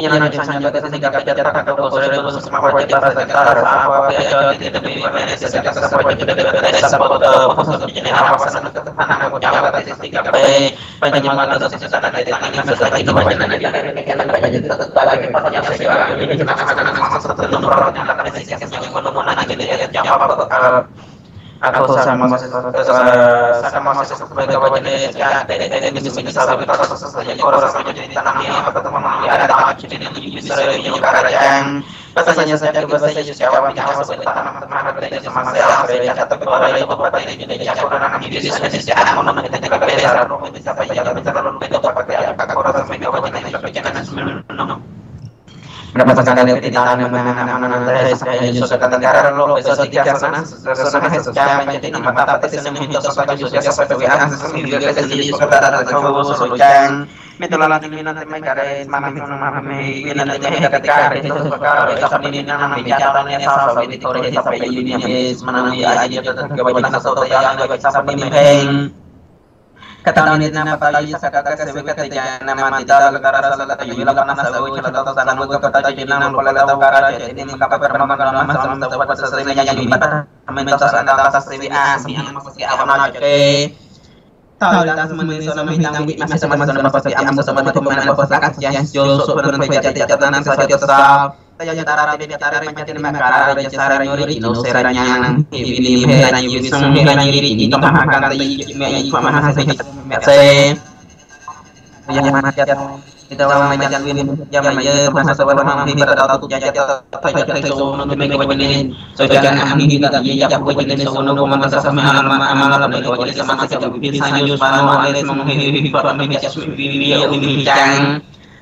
Yanayofanywa katika katika ya sana kutana kita akan akan sisi atau sama sama masa sama wajahnya ya dari ini sebenarnya salah kita atau saja orang saja jadi tanamnya atau teman ya ada tak jadi ini bisa dari yang kerajaan bahasanya saya bahasa saya siapa yang harus bertanam teman dari sama saya dari yang kata itu kepada ini jadi yang orang anak ini bisa jadi anak mana kita tidak bisa orang bisa bayar kita lalu kita pakai apa kata orang sampai kita wajahnya kita jangan sebelum Mendapatkan ketitaan menanam dari saya Yesus akan negara lo besok tiga sana sana sampai jadi nama tata tes yang minta sesuatu Yesus sampai WA sendiri sendiri saudara dan kau solucan mitulalan minat mereka dari mami mami minat mereka ketika itu perkara itu kami ini nama bicaranya sampai di tore sampai ini Yesus menanam ya aja tetap kebanyakan sesuatu yang gak bisa penimbangan kata ಪಲಾಯಿ ಸಕಕ ಸವಿಕತ ಜಯನ kata ಕರರ ಸಲತ ಯುಲಕನ ಸವೋಚ ಲತ ಸನಮುಗ ಕತ ಜಿನ ಪಲಲತ ಕರರ ಜಯನಿ ಮಕ ಪರಮ ಗರಮ ಸಮಂತ ವಪಸ ಸೈನ ಯಮಿತ ಅಮೆಂತ ಸನತ ಸಸಿವಿ apa nama ಅವನ tahu Taulah semuanya sama hitam di masa sama sama pasti amu sama teman apa sakat yang jol sok berenang jati jatanan saja tetap tarara jangan yang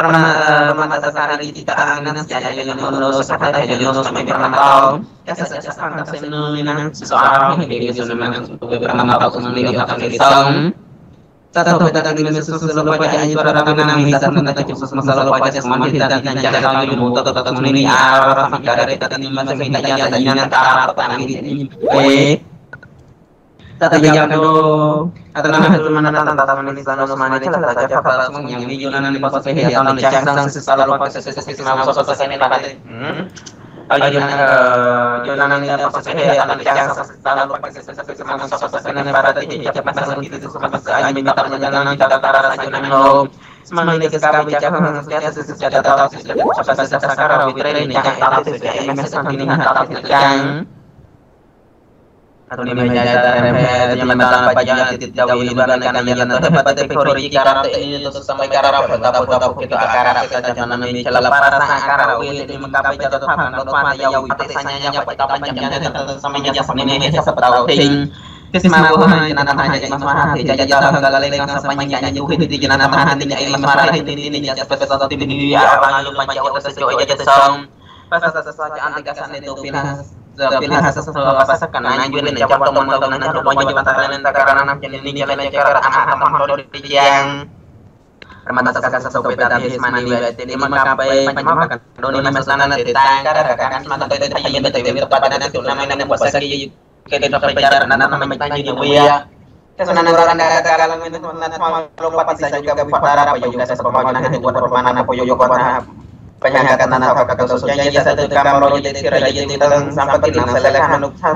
permatasari kita siyayayunos at ayayunos kami permatao kasi sa ang kasinunginan sa araw hindi ko naman ang pagpapamatao kung hindi ka kalisang Tato pada kami mesus selalu pada ayu para kami nang bisa mendadak khusus masalah pada semuanya tidak dan jaga kami mutu tetap menini arah kami dari tadi masa kita jaga dan nyata ini eh tatayagano at ang hatulman na tatataman ni Islam Osman ito at tatya para sa mga hindi yun na nipasok sa hiya tanong chak sang sa lalo pa sa sa sa sa sa nilakad ayun na yun na nang nipasok sa hiya tanong chak sang sa lalo pa sa sa sa sa sa sa nilakad at pasang dito sa pamasa ini sekarang bicara mengenai sesuatu atau sesuatu sesuatu sekarang bicara ini yang tak tahu sesuatu yang masih sangat ingin tak tahu atau lima jajatan menyematan pajak tidak wilban akan yang terdapat teknologi karate ini untuk sampai karap betapa betapa kita akarap kita jangan mencela para sang akarap ini mengkapai jatuh tangan lalu mana yang kita sanya yang kita panjangnya tentang sama yang sama ini sepetau ting Kesemawahan jenana tahan jadi masmara hati jaja jalan segala lekang sepanjangnya juhi hati jenana tahan tidak ilim marah hati ini jaja spesial tim ini orang lupa jauh sejauh jaja song pas atas saja antikasane itu pinas pili hasa sa basa kana yule na jawab to manda na to mo jawab ta len ta karana nam chen ni jala jekar ama ta mo do di yang ramata sa sa sope ta his mani wala te ni maka pai panjama kan do ni mas na na te ta kara ka kan ma ya Kesenangan orang dari kalangan itu, teman-teman, lupa juga, buat para apa juga, saya sebab mana, buat permainan, apa juga, បញ្ហាកណ្ដាលថាកកសុញ្ញាយសទៅកម្មរយទេរយទេទៅសម្បត្តិនឹងសិលខានុថា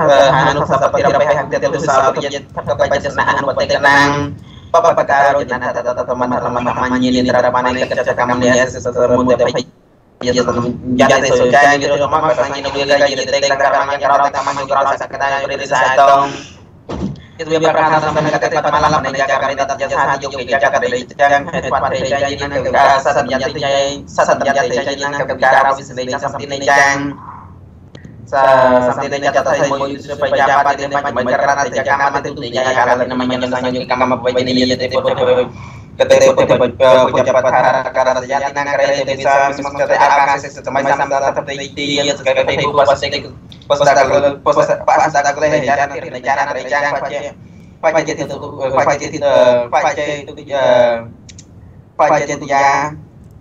អនុសពតិរបេហតិទុសោយិថាបច្ចសនាអនុបតិណាងបបបការយនតតតមនមមញ្ញនិរបានកិច្ចកម្មនិយសិសរមុទភ័យយសនយាទេសុចាយវិរមមកសញ្ញានិវិលយិទេកកម្មក្រតកម្មក្រសក្តាយរិសាយតង itu dia perkata sampai dekat tempat malam dan jaga kereta terjadi hati juga jaga dari jang head pat dari jang ini ke gara sasam jati jang sasam jati jang ini ke gara wis dari jang sasam ini jang sasam ini jang saya mau itu supaya jaga dan macam macam kerana jaga amat itu dia jaga kalau namanya namanya kamu apa ini ya itu ketika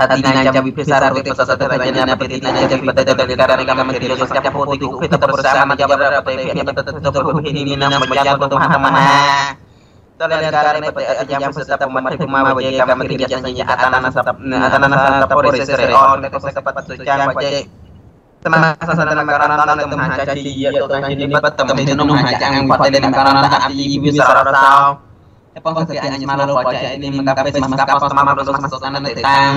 ಹದಿನೈದು ಜಬಿ ಫಿಸಾರ ಬೇಕು ಸಸದ ರಜನ ಪ್ರತಿದಿನ ಜಬಿ ಬದದದಲ್ಲಿ ಕಾರಣ ಮಂದಿರ ಸತ್ಯ ಪೋತಿ tetap bersama jabara PPN tetap ini nama jalan untuk mana Tolong karena PPN yang serta pemerintah pemawa jaya kami kerja janjinya atanan nasab atanan nasab polres on ke sekepat sucan wajah semasa santan makanan tanah teman haji dia tuan ini batam minum haji yang patel makanan abdi bisa rasau Epong kesetiaan malah wajah ini mengkapai semasa kapas teman terus masuk tanah tetang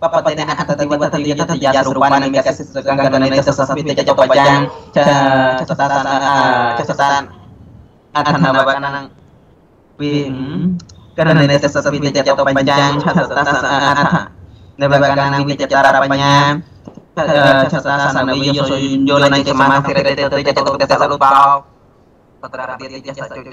papatay na ini dito sa jasurupan namin kasi kaganda na ito sa sasmit na jato pajang casasatan casasatan akan nabakan ng karena ini ito sa sasmit na jato pajang casasatan harapannya casasatan na win yung yola na ito mga sirete ito jato kita sa lupaw peterapia jasa ini.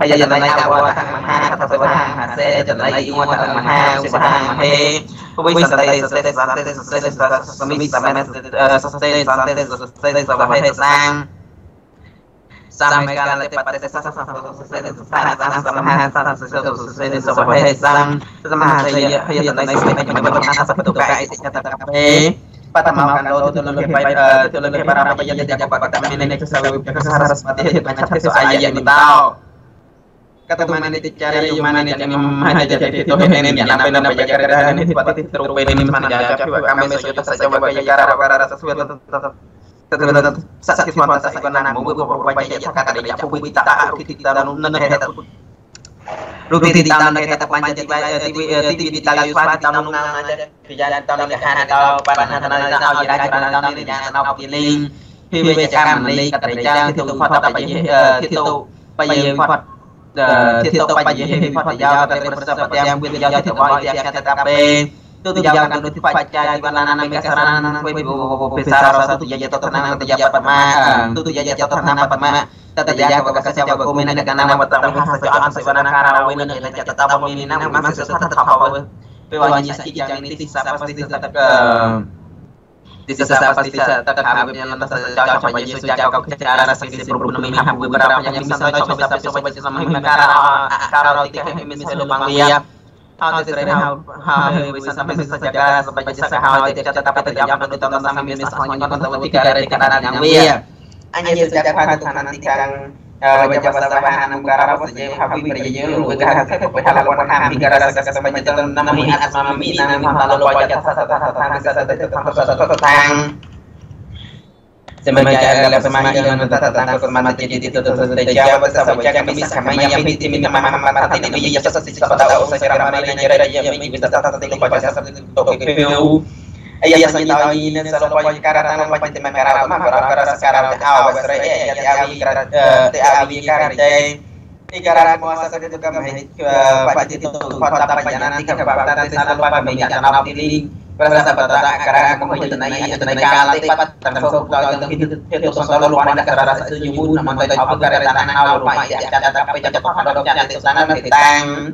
អយយនយអវតមហាសសវហាហសេចលៃយមតមហាសិវហាមហេវិសន្តិសសេសន្តិសសេសមិសមេសសេសន្តិសសេសវហេសាងសាមេកាលិបតិសសសសសេសសាសសមហាសសសេសវហេសាងសមហាសយហយនយសិមិមតមហាសពតុកាយសិចតកេបតមកកាលោទលលិបៃទលលិបរៈបយយយបតមេនិកសវិកសរស្វតិហិបញ្ញាតិសអាយយនិតោ ಕಥಮನೈತಿ ಚಾರ್ಯಮಾನಿತ ಮಹಾಜಾತಿತೋ ಹೆನೆನ ಜ್ಞಾನಪನ ಬಯಕರದನೆ ಪತಿ ರೂಪೇನ ಮಹಾಜಾತಿ ಕಾಮೆ ಸಯತ ಸಜವ ಬಯಕರ ರವರ ಸಸ್ವರ ತದವದ ಸಸ್ಕಿಸ್ಮತ ಸಗನನ ಮುಗುಗ ಪರಪಯ ಸಕತದ ಯಪುಬಿತ ತಾರುಕಿತಿದನು ನನ ಹೆದ Rupi di tanah kita panjat di bawah panah itu apa aja itu apa aja fat thiết tập phải gì phát giao tại yang bin giao thiết yang kata tapi itu tuh jangan nuti pacar di mana nana mereka sarana kue besar satu jajah atau tenang atau jabat itu tuh jajah atau tenang perma tata jajah ke dengan nama pertama khas soalan sebenarnya karena dengan jajah tetap minat masih tetap tahu Pewanya sakit jangan itu sisa pasti tetap bisa pasti tetap kami menentang sama Yesus jaga kau kecara sisi berbunyi Hah beberapa yang bisa kau coba sampai coba sama miham karena karena tiga yang bisa lubang liap Hal itu hal hal bisa sampai bisa jaga sampai jasa hal itu tetap terjam menuntut sama miham misalnya kau tahu tiga dari kanan yang liap. Hanya jaga kau nanti kang Jawa اي سنيتاوي نسال باي كارا تانا باي تما كارا ما برا برا سكارا تاو بس ري اي تي اوي كارا تي اوي كارا تي ini karena muasa itu kan pak itu fakta banyak nanti kan pak tante sana pak banyak tanah ini berasa berada iya kamu itu naik itu naik kalah tepat termasuk kalau itu itu selalu pada karena itu nyumun namun tahu karena tanah awal pak ya ada tapi jatuh pada dokter yang di sana di tang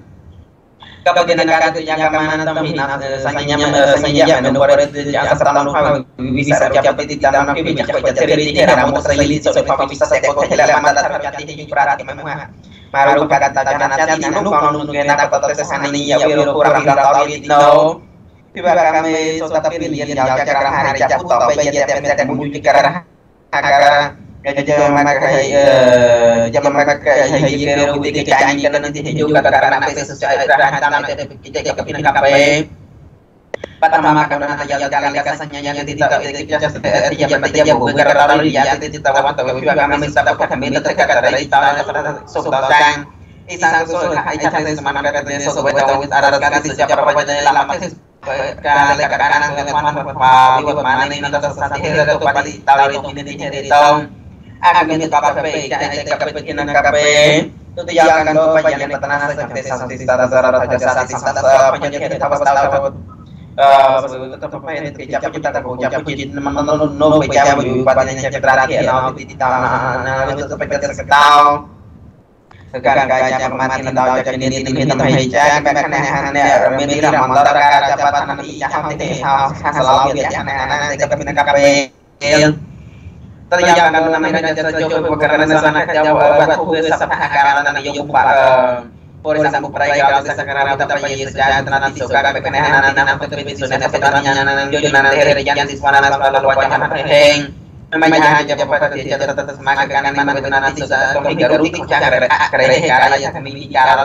Kapag kami namin sananya sanaya menurut ang sasalang lupa bisa dapat dalam kami jak cerita dalam Australia so bisa saya kok dalam tata terjadi yang berat memang maru kata jangan jadi anu kalau nungguin apa tetes sanani ya wiro kurang tahu itu tiba kami so tapi dia jalan cara hari jak utau pe dia temen temen mungkin karena karena jangan memakai jangan memakai hijau ketika kecil nanti hijau karena nanti sesuai perhatian nanti kita kepindah kapai pertama yang tidak tidak tidak dari isang arah jadi lama mana ini itu ini akan ditapai dan dikapai kinan kapai itu yang akan bapak yang petana sampai sampai tara tara raja sati sata panjang kita tapas tahu sekarang gajah kemarin tahu jadi ini ತಯಾಗಲು ನಮಗೆ ಜೋಗ ಪ್ರಕರಣ ಸನಕ ಯಾವ ಬತ್ತು ಸಪ್ತ ಕಾಲನ ಯೋಪ Polres Sambu Praya kalau saya sekarang kita pergi sejak nanti suka kami kena nanti nanti tapi sudah nanti tanya nanti jadi nanti hari jangan di sana selalu wajah heng namanya semangat kan nanti nanti sudah kami garuk kerja kerja kami bicara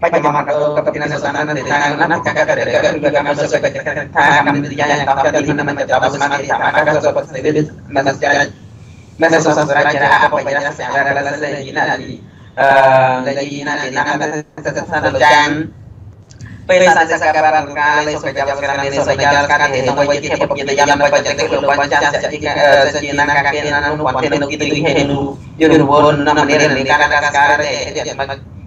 Pesa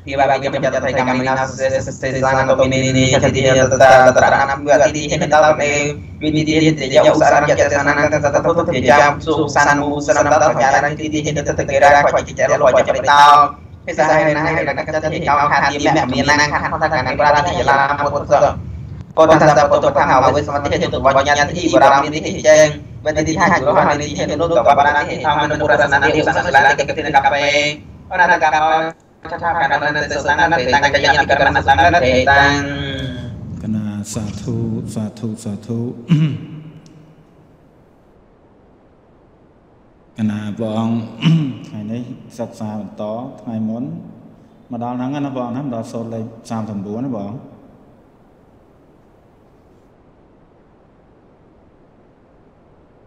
Dia bagi penjata mereka melinas selang atau ini jadi tertanam buat ini ini dalam ini dia dia usaha dia sana tetap tutup dia susanu senam dalam jalan ini dia tetap tergerak kau cicil kau cerita bisa hari ini kita tinggal hati memang bilang kan kata kanan berada di dalam kota kota tetap tutup tangga wajib seperti itu banyak yang di dalam ini dia berarti hanya dua hari ini dia tutup kapan nanti taman murah sana di sana selatan kita tidak kapai orang-orang còn ada cái ថាកាលណាសាសនាទេតាំងកាយនិករណសាសនាទេតាំងកណាសាធុសាធុសាធុកណាព្រះអង្គថ្ងៃនេះសិក្សាបន្តថ្ងៃមុនមកដល់ហ្នឹងណាព្រះអង្គណាមកដល់សូត្រលេខ39ណាបង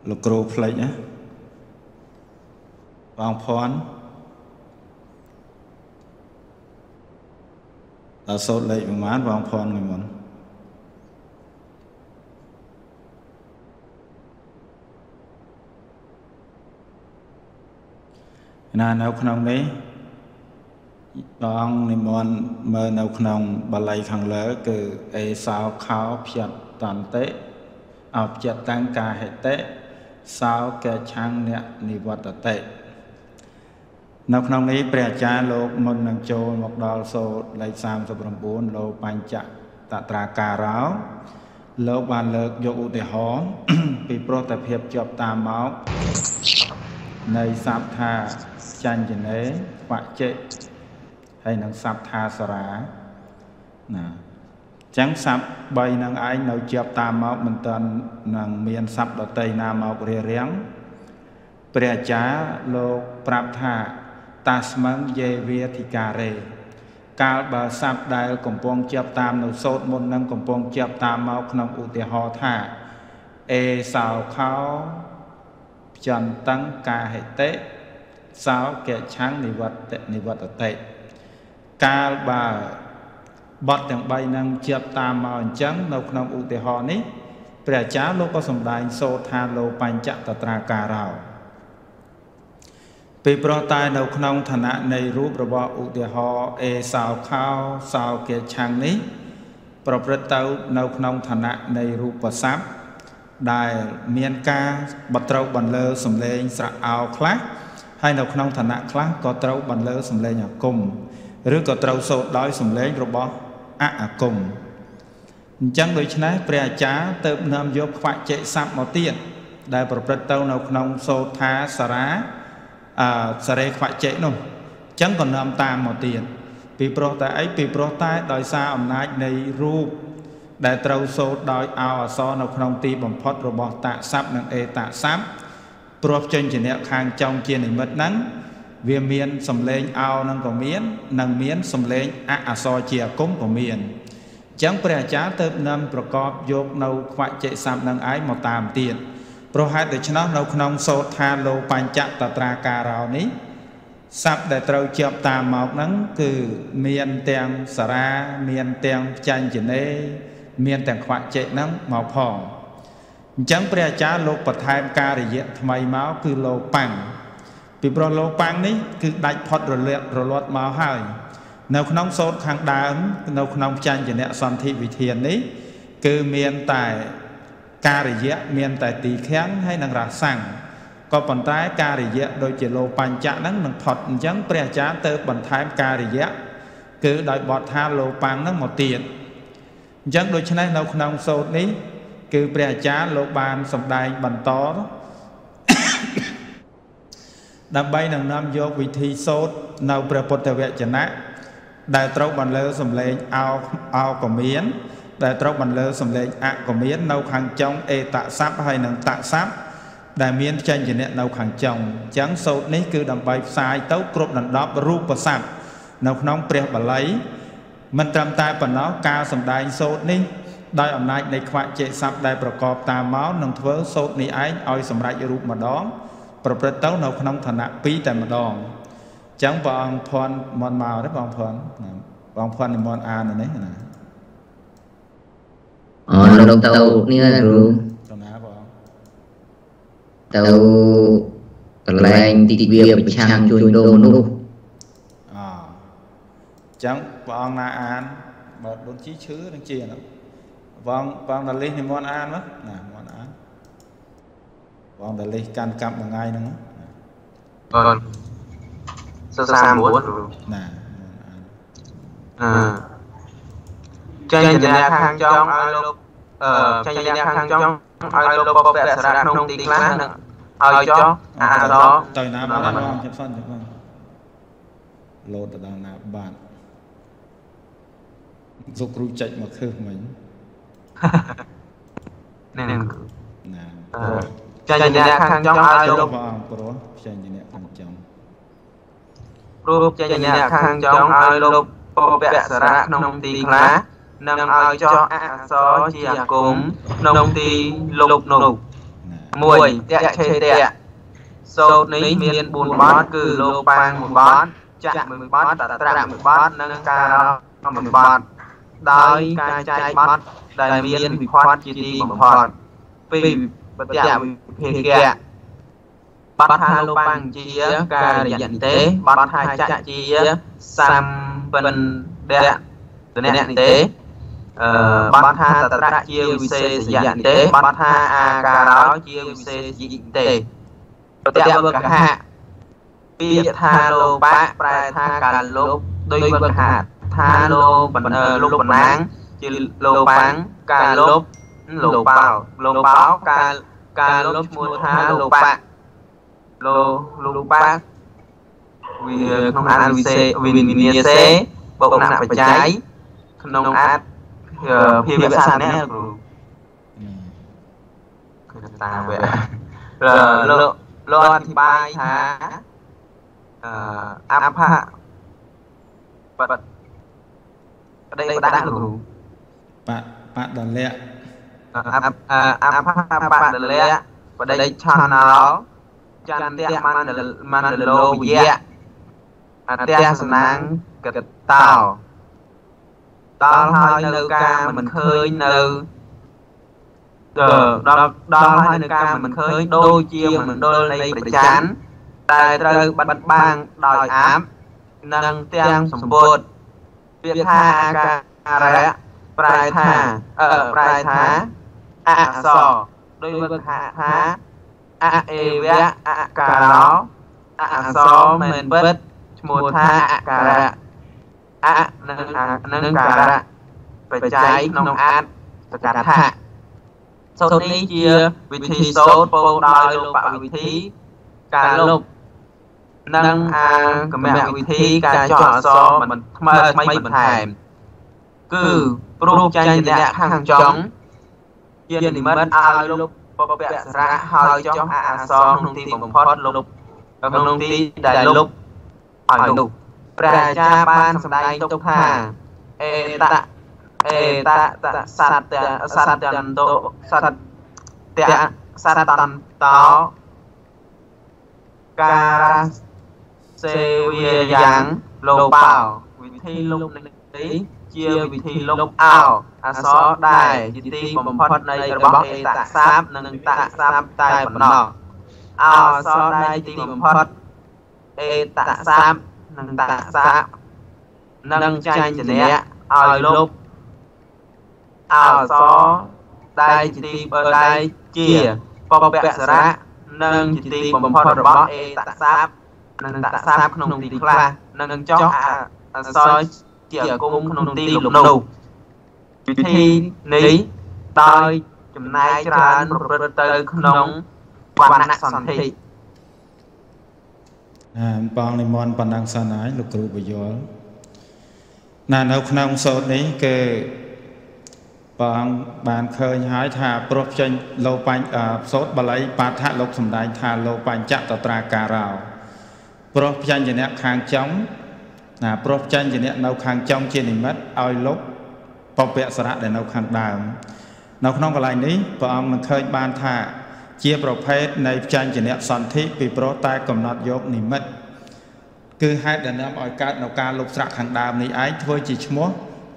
លោកគ្រូផ្លេចណាបងភ័ណ្ឌ ដល់សូត្រលេខប្រហែលបងភ័ណ្ឌថ្ងៃមុនណានៅក្នុងនេះបងនិមន្តមើលនៅក្នុងបាលីខាងលើ គឺអេសោខោភយតន្តិអបចតាំងកាហេតិសោកេឆាំងអ្នកនិវត្តតិ នៅក្នុងនេះព្រះអាចារ្យលោកមុននឹងចូលមកដល់សូត្រលេខ39លោកបញ្ចតត្រាការោលោកបានលើកយកឧទាហរណ៍ពីប្រតិភាពជាប់តាមមកនៃសព្ទថាចញ្ញនេ បច្ចិហើយនឹងសព្ទថាសរាណាចឹងសព្ទ3នឹងឯងនៅជាប់តាមមកមិនទាន់នឹងមានសព្ទដតីណាមករារាំងព្រះអាចារ្យលោកប្រាប់ថា តាស្មឹងយេវាធិការេកាលបើសត្វដែលកំពុងជាប់តាមនៅសោតមុននឹងកំពុងជាប់តាមមកក្នុងឧទាហរណ៍ថាអេសោខោចន្តੰកាហិតិសោកេឆាំងនិវត្តនិវត្តតិកាលបើបត់ទាំង3នឹងជាប់តាមមកអញ្ចឹងនៅក្នុងឧទាហរណ៍នេះព្រះអាចារ្យលោកក៏សម្ដែងសូត្រថាលោបញ្ចតត្រាការោ ពីព្រោះតែនៅក្នុងឋានៈនៃរូបរបស់ឧទាហរណ៍អេសោខោសោកេឆាំងនេះ ប្រព្រឹត្តទៅនៅក្នុងឋានៈនៃរូបស័ព្ទដែលមានការបត្រូវបន្លឺសំឡេងស្រៈអោខ្លះហើយនៅក្នុងឋានៈខ្លះក៏ត្រូវបន្លឺសំឡេងអាគមឬក៏ត្រូវសូត្រដោយសំឡេងរបស់អអាគមអញ្ចឹងដូច្នេះព្រះអាចារ្យទៅនាំយកខ្វាក់ចេស័ព្ទមកទៀតដែលប្រព្រឹត្តទៅនៅក្នុងសូត្រថាសារា អសរេខ្វាក់ចេកនោះអញ្ចឹងក៏នាំតាមមកទៀតពីព្រោះតែអីពីព្រោះតែដោយសារអំណាចនៃរូបដែលត្រូវសូត្រដោយអោអសរនៅក្នុងទីបំផុតរបស់តាស័ព្ទនិងអេតាស័ព្ទព្រោះចេញជាអ្នកខាងចុងជានិមិត្តហ្នឹងវាមានសំឡេងអោនឹងក៏មាននិងមានសំឡេងអអសរជាអាគមក៏មានអញ្ចឹងព្រះអាចារ្យទៅនាំប្រកបយកនៅខ្វាក់ចេស័ព្ទនឹងឯងមកតាមទៀត ព្រោះហេតុដូច្នោះនៅក្នុងសូត្រថាលោបញ្ចតត្រាការោនេះស័ព្ទដែលត្រូវជាប់តាមមកហ្នឹងគឺមានទាំងសារ៉ាមានទាំងចញ្ចនេមានទាំងខ្វាក់ចេកហ្នឹងមកផងអញ្ចឹងព្រះអាចារ្យលោកបន្ថែមការិយៈថ្មីមកគឺលោប៉ាំងពីព្រោះលោប៉ាំងនេះគឺដាច់ផុតរលាត់រលាត់មកហើយនៅក្នុងសូត្រខាងដើមនៅក្នុងចញ្ចនៈសន្ធិវិធាននេះគឺមានតែ ការិយៈមានតែទីខាំងហើយនឹងរាសាំងក៏ប៉ុន្តែការិយៈដូចជាលោបញ្ចៈហ្នឹងនឹងផុតអញ្ចឹងព្រះអាចារ្យទៅបន្ថែមការិយៈគឺដោយបទថាលោប៉ាំងហ្នឹងមកទៀតអញ្ចឹងដូច្នេះនៅក្នុងសូត្រនេះ គឺព្រះអាចារ្យលោកបានសម្ដែងបន្តដើម្បីនឹងនាំយកវិធីសូត្រនៅព្រះពុទ្ធវចនៈដែលត្រូវបន្លឺសំឡេងអោអោកមាន ដែលត្រូវបន្លឺសំឡេងអកមាននៅខាងចុងអេតស័ព្ទហើយនឹងតស័ព្ទដែលមានចេញជាអ្នកនៅខាងចុងអញ្ចឹងសូត្រនេះគឺដើម្បីផ្សាយទៅគ្រប់ដណ្ដប់រូបស័ព្ទនៅក្នុងព្រះបាលីមិនត្រឹមតែប៉ុណ្ណោះការសម្ដែងសូត្រនេះដោយអំណាចនៃខ្វាក់ចេស័ព្ទដែលប្រកបតាមមកនឹងធ្វើសូត្រនេះឯងឲ្យសម្រេចរូបម្ដង ប្រព្រឹត្តទៅនៅក្នុងឋានៈ2តែម្ដងអញ្ចឹងព្រះអង្គភ័ណ្ឌមន់មកទេបងភ័ណ្ឌបងភ័ណ្ឌនិមន្តអាននេះណា អូលោកទៅនេះគ្រូទៅណាបងទៅកន្លែងទីវាប្រឆាំងជួញដូរមនុស្សអអញ្ចឹងព្រះអង្គណាអានបើដូនជីឈឺនឹងជាហ្នឹងបងបងតាលិះនិមន្តអានមកណានិមន្តអានបងតាលិះកាន់កាប់មួយថ្ងៃហ្នឹងបងសរ39ណាអឺ ចេញជាអ្នកខាងចង់ឲ្យលោកអឺចេញអ្នកខាងចង់ឲ្យលោកបបៈសារៈក្នុងទីខ្លះនឹងឲ្យចោះអាសទៅណាបានបងខ្ញុំសិនចាំបងលោតទៅដល់ណាបានសុគ្រូចែកមកខឹសមិញនេះណាចាញ់អ្នកខាងចង់ឲ្យលោកបងព្រោះចាញ់អ្នកខាងចង់ព្រោះចាញ់អ្នកខាងចង់ឲ្យលោកពពៈសារៈក្នុងទីខ្លះ នឹងឲ្យចោះអក្សរជាអាគមក្នុងទីលោកនោះ1តៈឆេតៈសូត្រនេះមាន4បទគឺលោកប៉ាង1បទចាក់1បទតត្រៈ1បទនិងការ1បទដោយការចែកបទដែលមានវិផាត់ជាទីបំផុត2បទវិភាគៈបទថាលោកបាំងជាការរយៈនិទេសបទថាចៈជាសម្បិនដៈតនៈនិទេសអឺ បទថាតត្រៈជាវិសេសយៈនិទេសបទថាអាការោជាវិសេសយៈនិទេសបទវកហៈពាក្យថាលោកបៈប្រែថាការលោកដោយវកហៈថាលោកបណ្អលោកបណ្ណាងជាលោកបាំងការលុបលោកបោលោកបោការការលុបឈ្មោះថាលោកបាក់លោកលោកបាក់វាក្នុងអានវិសេវិញ្ញាសេបូកណៈបច្ច័យក្នុងអាច ភាវសាស្ត្រនេះគ្រូគឺតាវៈលោកលោកអធិប្បាយថាអឺអភៈបបក្តីបដាគ្រូបបដលៈអអភបដលៈបដិឆាណោចន្ទៈមណ្ឌលមណ្ឌលោវិយៈអត្យសនាងកតោ ដល់ហើយនៅការមិនឃើញនៅដល់ដល់ហើយនៅការមិនឃើញដូចជាមណ្ឌលនៃប្រច័នតែត្រូវបាត់បាំងដោយអាបនិងទាំងសម្ពុតពាក្យថាអាការៈប្រែថាអឺប្រែថាអសដោយវឹកថាថាអអេវៈអការោអសមិនពិតឈ្មោះថាអការៈ អនឹងនឹងការៈបច្ច័យក្នុងអាចសកថាសូត្រនេះជាវិធីសូត្រពោលដោយលោកបវិធីការលុបនិងអាកម្មវិធីការចោះអសមិនថ្មីថ្មីបន្ថែមគឺព្រោះចាញ់អ្នកខាងចុងជានិមិត្តឲ្យលោកបពៈសារៈហើយចុះអសរក្នុងទីបំផុតលោកក្នុងទីដែលលោកឲ្យនោះ ព្រះអាចារ្យបានសម្ដែងទុកថាអេតៈអេតៈតសត្យសត្យន្តោសត្យសត្យតន្តោការសេវាយ៉ាងលោកបោវិធីលោកនេះជាវិធីលុបអោអសរដែរជាទីបំផុតនៃរបស់អេតសាបនិងតសាបតែប៉ុណ្ណោះអោអសរដែរទីបំផុតអេតសាប និងតសាបនឹងចាញ់ជំនះឲ្យលុបអោអសរដែរជាទីបើដែរជាបបៈសារៈនិងជាទីបំផុតរបស់អេតសាបនិងតសាបក្នុងទីខ្លះនឹងចុះអសរជាអាគមក្នុងទីលំនោះវិធីនេះដោយចំណាយច្រើនប្រព្រឹត្តទៅក្នុងវណ្ណៈសន្ធិអា បងនិមន្តប៉ុណ្ណឹងសិនហើយលោកគ្រូបយលណានៅក្នុងសូត្រនេះគឺបងបានឃើញហើយថាព្រោះចេញលោបញ្ញសូត្របល័យបាថៈលោកសំដែងថាលោបញ្ចតត្រាការោព្រោះព្យញ្ជនៈខាងចំណាព្រោះចាញ់ជាអ្នកនៅខាងចុងជានិមិត្តឲ្យលុបបពៈសារៈដែលនៅខាងដើមនៅក្នុងកន្លែងនេះព្រះអង្គនឹងឃើញបានថា ជាប្រភេទនៃផ្ចាញ់ចនៈសន្ធិពីព្រោះតែកំណត់យកនិមិត្តគឺហេតុដែលនាំឲ្យកើតនៅការលុបស្រាក់ខាងដើមនេះឯងធ្វើជាឈ្មោះ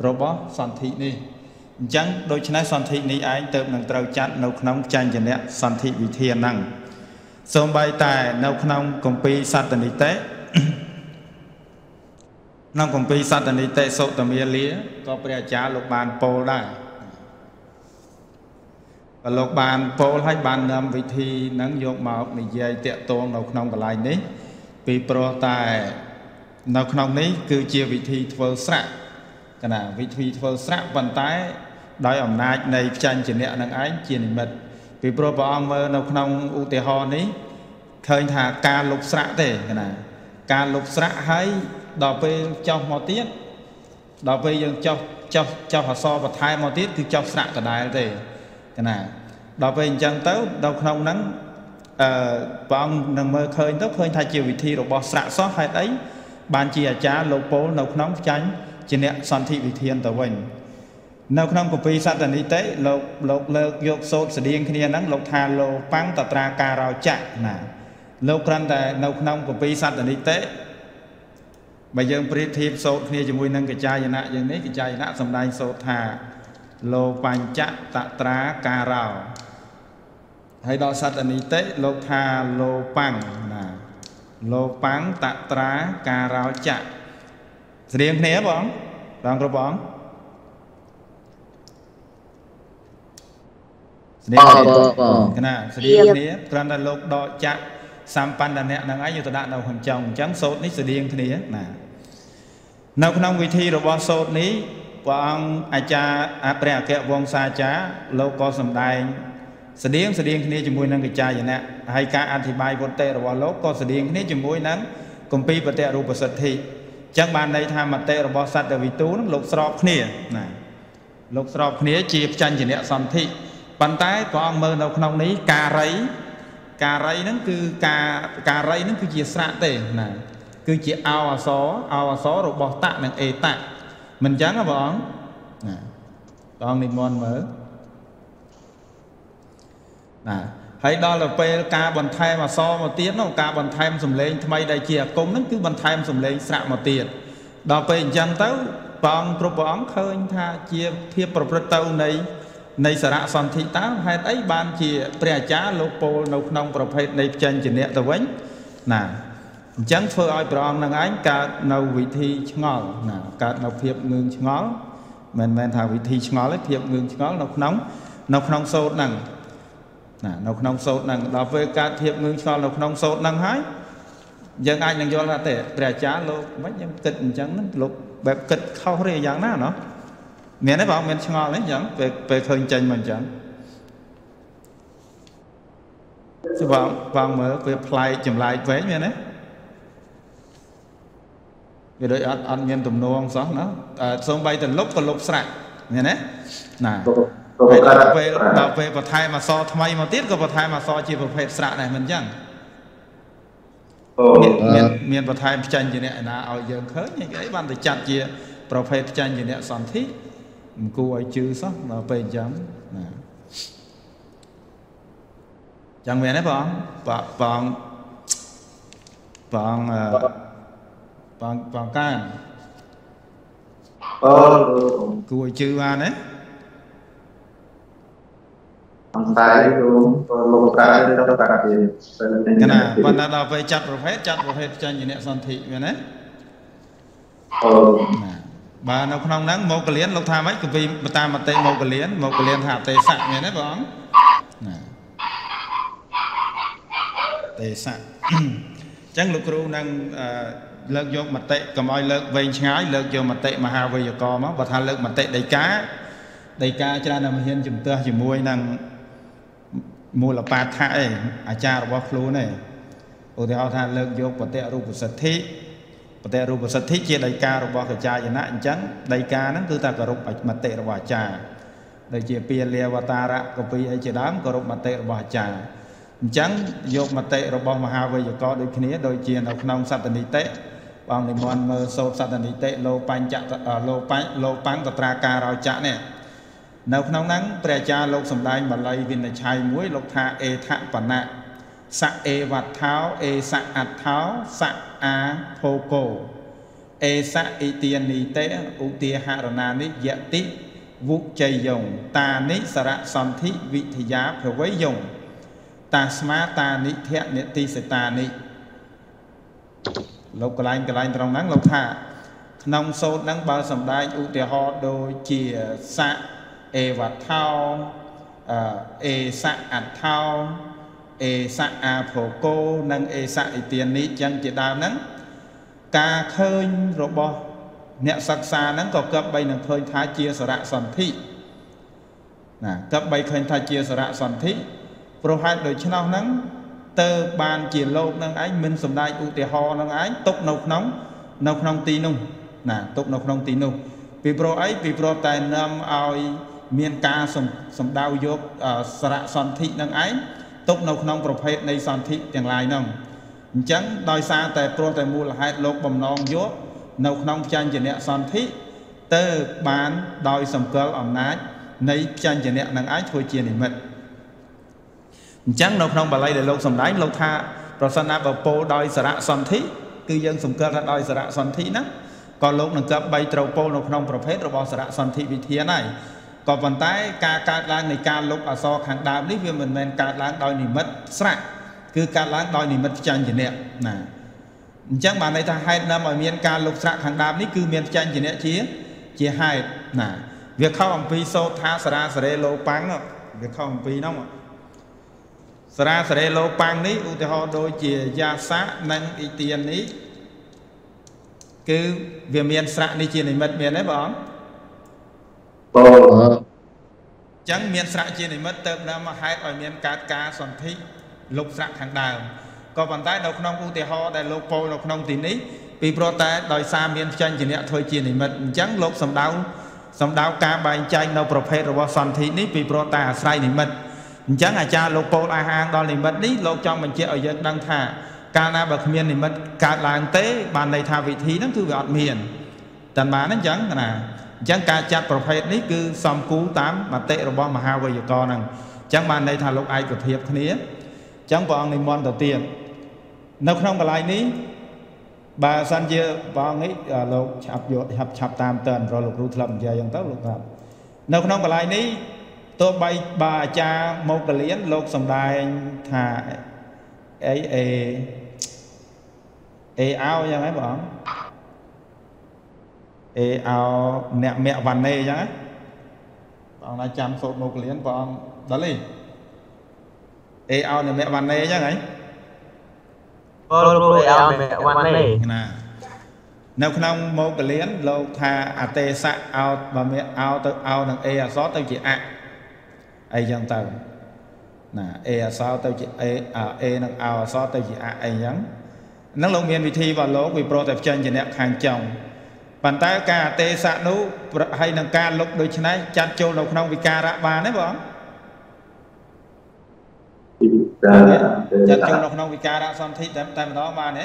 របស់សន្ធិនេះអញ្ចឹងដូច្នេះសន្ធិនេះឯងទៅនឹងត្រូវចាត់នៅក្នុងផ្ចាញ់ចនៈសន្ធិវិធានហ្នឹងសូម្បីតែនៅក្នុងគម្ពីរសត្តនិតិក្នុងគម្ពីរសត្តនិតិសុតមាលាក៏ព្រះអាចារ្យលោកបានពោលដែរ ក៏លោកបានពោលឲ្យបាននាំវិធីហ្នឹងយកមកនិយាយតាក់ទងនៅក្នុងកន្លែងនេះពីព្រោះតែនៅក្នុងនេះគឺជាវិធីធ្វើស្រៈកណាវិធីធ្វើស្រៈប៉ុន្តែ ដោយអំណាចនៃផ្ចាញ់ចនៈនឹងឯងជានិមិត្តពីព្រោះព្រះអង្គមើលនៅក្នុងឧទាហរណ៍នេះឃើញថាការលុបស្រៈទេណាការលុបស្រៈហើយដល់ពេលចោះមកទៀតដល់ពេលយើងចោះចោះចោះអសរបន្ថែមមកទៀតគឺចោះស្រៈដដែលទេ កណាដល់ពេលអញ្ចឹងទៅដល់ក្នុងហ្នឹងអឺព្រះអង្គនឹងមើលឃើញទៅឃើញថាជាវិធីរបស់ស្រៈសោះហេតុអីបានជាអាចារ្យលោកពោលនៅក្នុងចាញ់ជាអ្នកសន្ធិវិធានទៅវិញនៅក្នុងកពីសតនិតិលោកលោកលើកយកសោតស្តៀងគ្នាហ្នឹងលោកថាលោបាំងតត្រាការោចៈណាលោកគ្រាន់តែនៅក្នុងកពីសតនិតិបើយើងប្រៀបធៀបសោតគ្នាជាមួយនឹងកចាយណៈយ៉ាងនេះកចាយណៈសំដែងសោតថា លោបញ្ចតត្រាការោហើយដល់សតនិតិលោកថាលោបាំងណាលោបាំងតត្រាការោចៈស្រៀងគ្នាបងបងគ្រប់បងស្រៀងគ្នាណាស្រៀងគ្នាគ្រាន់តែលោកដកចាក់សម្បណ្ឌនៈហ្នឹងឯងយកទៅដាក់នៅក្នុងចុងអញ្ចឹងសូត្រនេះស្រៀងគ្នាណានៅក្នុងវិធីរបស់សូត្រនេះ ព្រះអង្គអាចារ្យព្រះអគ្គវង្សាចារ្យលោកក៏សម្ដែងស្តៀងស្តៀងគ្នាជាមួយនឹងកចាយណៈហើយការអធិប្បាយវត្តេរបស់លោកក៏ស្តៀងគ្នាជាមួយនឹងគម្ពីរបតិរូបសិទ្ធិចឹងបានន័យថាមតិរបស់សត្វវិទូនឹងលោកស្របគ្នាណាលោកស្របគ្នាជាផ្ចាញ់ជាអ្នកសន្ធិប៉ុន្តែព្រះអង្គមើលនៅក្នុងនេះការីការីហ្នឹងគឺការការីហ្នឹងគឺជាស្រៈទេណាគឺជាអោអសអោអសរបស់តនិងអេត មិនចឹងហ៎បងណាព្រះអង្គនិមន្តមើលណាហើយដល់ទៅពេលការបន្ថែមអសមកទៀតនោះការបន្ថែមសំឡេងថ្មីដែលជាអាគមហ្នឹងគឺបន្ថែមសំឡេងស្រៈមកទៀតដល់ពេលអញ្ចឹងទៅព្រះអង្គគ្រប់ព្រះអង្គឃើញថាជាភាពប្រព្រឹត្តទៅនៃនៃសារៈសន្ធិតើហេតុអីបានជាព្រះអាចារ្យលោកពោលនៅក្នុងប្រភេទនៃផ្ចិញ្ចនៈទៅវិញណា អញ្ចឹងធ្វើឲ្យព្រះអង្គនឹងឯងកើតនៅវិធីឆ្ងល់ណាកើតនៅភាពងឿងឆ្ងល់មិនមែនថាវិធីឆ្ងល់ទេភាពងឿងឆ្ងល់នៅក្នុងនៅក្នុងសូត្រហ្នឹងណានៅក្នុងសូត្រហ្នឹងដល់ពេលកើតភាពងឿងឆ្ងល់នៅក្នុងសូត្រហ្នឹងហើយយើងអាចនឹងយល់ថាទេព្រះអាចារ្យលោកមិនខ្ញុំគិតអញ្ចឹងហ្នឹងលោកបែបគិតខុសឬយ៉ាងណាណោះមានទេបងមានឆ្ងល់ទេអញ្ចឹងពេលពេលឃើញចេញមកអញ្ចឹងស្បងបងមើលពេលប្លែកចម្លែកវិញមានទេ វាដូចអត់អត់មានទំនងសោះណាសូម្បីតែលុបក៏លុបស្រេចមានទេណាហើយដល់ពេលដល់ពេលបន្ថែមអសថ្មីមកទៀតក៏បន្ថែមអសជាប្រភេទស្រៈដែរមិនអញ្ចឹងមានមានបន្ថែមផ្ចាញ់ជាអ្នកណាឲ្យយើងឃើញអីបានទៅចាត់ជា ប្រភេទផ្ចាញ់ជាអ្នកសន្ធិមិនគួរឲ្យជឿសោះដល់ពេលអញ្ចឹងណាចឹងមែនទេបងបងបង បងបងបងកានអឺគួរឲ្យជឿបានទេតែលោកកាទៅទៅកាត់ទៀតកណាប៉ុន្តែដល់ពេលចាត់ប្រភេទចាត់ប្រភេទចាញ់ជាអ្នកសន្ធិមែនទេអូណាបាទនៅក្នុងហ្នឹងមកលៀនលោកថាម៉េចកពីតាមមតិមកលៀនមកលៀនថាទេសៈមែនទេបងណាទេសៈអញ្ចឹងលោកគ្រូនឹង លើកយកមតិកុំឲ្យលើកវែងឆ្ងាយលើកយកមតិមហាវេយកមកបើថាលើកមតិដីកាដីកាច្រើនតែមហ៊ានជំទាស់ជាមួយនឹងមូលបាដ្ឋៈអីអាចារ្យរបស់ខ្លួនឯងឧទាហរណ៍ថាលើកយកបតិរូបសិទ្ធិបតិរូបសិទ្ធិជាដីការបស់កចាយណៈអញ្ចឹងដីកាហ្នឹងគឺថាគោរពមតិរបស់អាចារ្យដូចជាពាលាវតារៈកពីអីជាដើមគោរពមតិរបស់អាចារ្យអញ្ចឹងយកមតិរបស់មហាវេយកដូចគ្នាដូចជានៅក្នុងសត្វនិតិ បងនិមន្តមើលសោតសត្វនិតិលោបញ្ចៈលោបញ្ញលោបញ្ញតត្រាការោចៈនេះនៅក្នុងហ្នឹងព្រះអាចារ្យលោកសំដែងបាលីវិនិច្ឆ័យមួយលោកថាអេថបណៈសៈអេវត្ថោអេសៈអត្ថោសៈអាភោកោអេសៈអ៊ីទានីតេឧទាហរណានិយតិវុជ័យយងតានិសរៈសន្ធិវិទ្យាភវៃយងតាស្មាតានិធៈនិតិសតានិ លោកកន្លែងកន្លែងត្រង់ហ្នឹងលោកថាក្នុងសូត្រហ្នឹងបើសំដែងឧទាហរណ៍ដូចជាសៈអេវថោអេសៈអថោអេសៈអាភោកោនិងអេសៈអ៊ីទានីចឹងជាដើមហ្នឹងការឃើញរបស់អ្នកសិក្សាហ្នឹងក៏កឹបបីនឹងឃើញថាជាសារៈសន្ធិណាកឹបបីឃើញថាជាសារៈសន្ធិព្រោះហេតុដូច្នោះហ្នឹង ទៅបានជាលោកនឹងឯងមិនសំដែងឧទាហរណ៍នឹងឯងទុកនៅក្នុងនៅក្នុងទីនោះណាទុកនៅក្នុងទីនោះពីព្រោះអីពីព្រោះតែនាំឲ្យមានការសំដៅយកសារៈសន្ធិនឹងឯងទុកនៅក្នុងប្រភេទនៃសន្ធិទាំងឡាយហ្នឹងអញ្ចឹងដោយសារតែព្រោះតែមូលហេតុលោកបំណងយកនៅក្នុងចញ្ញនៈសន្ធិទៅបានដោយសម្គាល់អំណាចនៃចញ្ញនៈនឹងឯងធ្វើជានិមិត្ត អញ្ចឹងនៅក្នុងបាលីដែលលោកសម្ដែងលោកថាប្រសិនណាបើពោលដោយសារៈសន្ធិគឺយើងសម្គាល់ថាដោយសារៈសន្ធិហ្នឹងក៏លោកនឹងកັບ3ត្រូវពោលនៅក្នុងប្រភេទរបស់សារៈសន្ធិវិធានហើយក៏ប៉ុន្តែការកើតឡើងនៃការលុបអសរខាងដើមនេះវាមិនមែនកើតឡើងដោយនិមិត្តស្រៈគឺកើតឡើងដោយនិមិត្តចញ្ញនៈណាអញ្ចឹងបានន័យថាហេតុនាំឲ្យមានការលុបស្រៈខាងដើមនេះគឺមានចញ្ញនៈជាជាហេតុណាវាខុសអំពីសោតថាសារាសរេលោប៉ាំងវាខុសអំពីហ្នឹង សារាសរេលោប៉ាំងនេះឧទាហរណ៍ដូចជាយាសៈនិងអ៊ីទៀននេះគឺវាមានស្រៈនេះជានិមិត្តមានទេបងបងអញ្ចឹងមានស្រៈជានិមិត្តទៅនាំមកហេតុឲ្យមានកើតការសន្ធិលុបស្រៈខាងដើមក៏ប៉ុន្តែនៅក្នុងឧទាហរណ៍ដែលលោកពោលនៅក្នុងទីនេះពីព្រោះតែដោយសារមានផ្ចាញ់ជាអ្នកធ្វើជានិមិត្តអញ្ចឹងលោកសំដៅសំដៅការបែងចែកនៅប្រភេទរបស់សន្ធិនេះពីព្រោះតែអាស្រ័យនិមិត្ត អញ្ចឹងអាចារ្យលោកពោលអាហាងដល់និមិត្តនេះលោកចង់បញ្ជាក់ឲ្យយើងដឹងថាកាលណាបើគ្មាននិមិត្តកើតឡើងទេ បានន័យថាវិធីហ្នឹងគឺវាអត់មានតែបានអញ្ចឹងណាអញ្ចឹងការចាត់ប្រភេទនេះគឺសំគូតាមមតិរបស់មហាវេយករហ្នឹងអញ្ចឹងបានន័យថាលោកឯកភាពគ្នាអញ្ចឹងព្រះអង្គនិមន្តទៅទៀតនៅក្នុងកន្លែងនេះបើសិនជាព្រះអង្គនេះលោកឆាប់យកឆាប់ឆាប់តាមទៅអន្តរលោកគ្រូធ្លាប់និយាយអញ្ចឹងទៅលោកថានៅក្នុងកន្លែងនេះ ទោះបីបើអាចារ្យមកកលៀនលោកសំដែងថាអីអេអេអោយ៉ាងហ្នឹងបងអេអោអ្នកមគ្គវណ្ណេអញ្ចឹងបងណាចាំសូត្រមកកលៀនបងដល់ទេអេអោអ្នកមគ្គវណ្ណេអញ្ចឹងហីពលគ្រូអេអោអ្នកវណ្ណេណានៅក្នុងមកកលៀនលោកថាអទេសៈអោបើមានអោទៅអោនឹងអេអសទៅជាអ អីចឹងទៅណាអេអសទៅជាអេអេនឹងអោអសទៅជាអអីចឹងហ្នឹងលោកមានវិធីរបស់លោកវាប្រតែផ្ចិញ្ញជាអ្នកខាងចុងប៉ុន្តែការអទេសៈនោះហើយនឹងការលុបដូច្នេះចាត់ចូលនៅក្នុងវិការៈបានទេបងចាត់ចូលនៅក្នុងវិការៈសន្ធិតែតែម្ដងបានទេ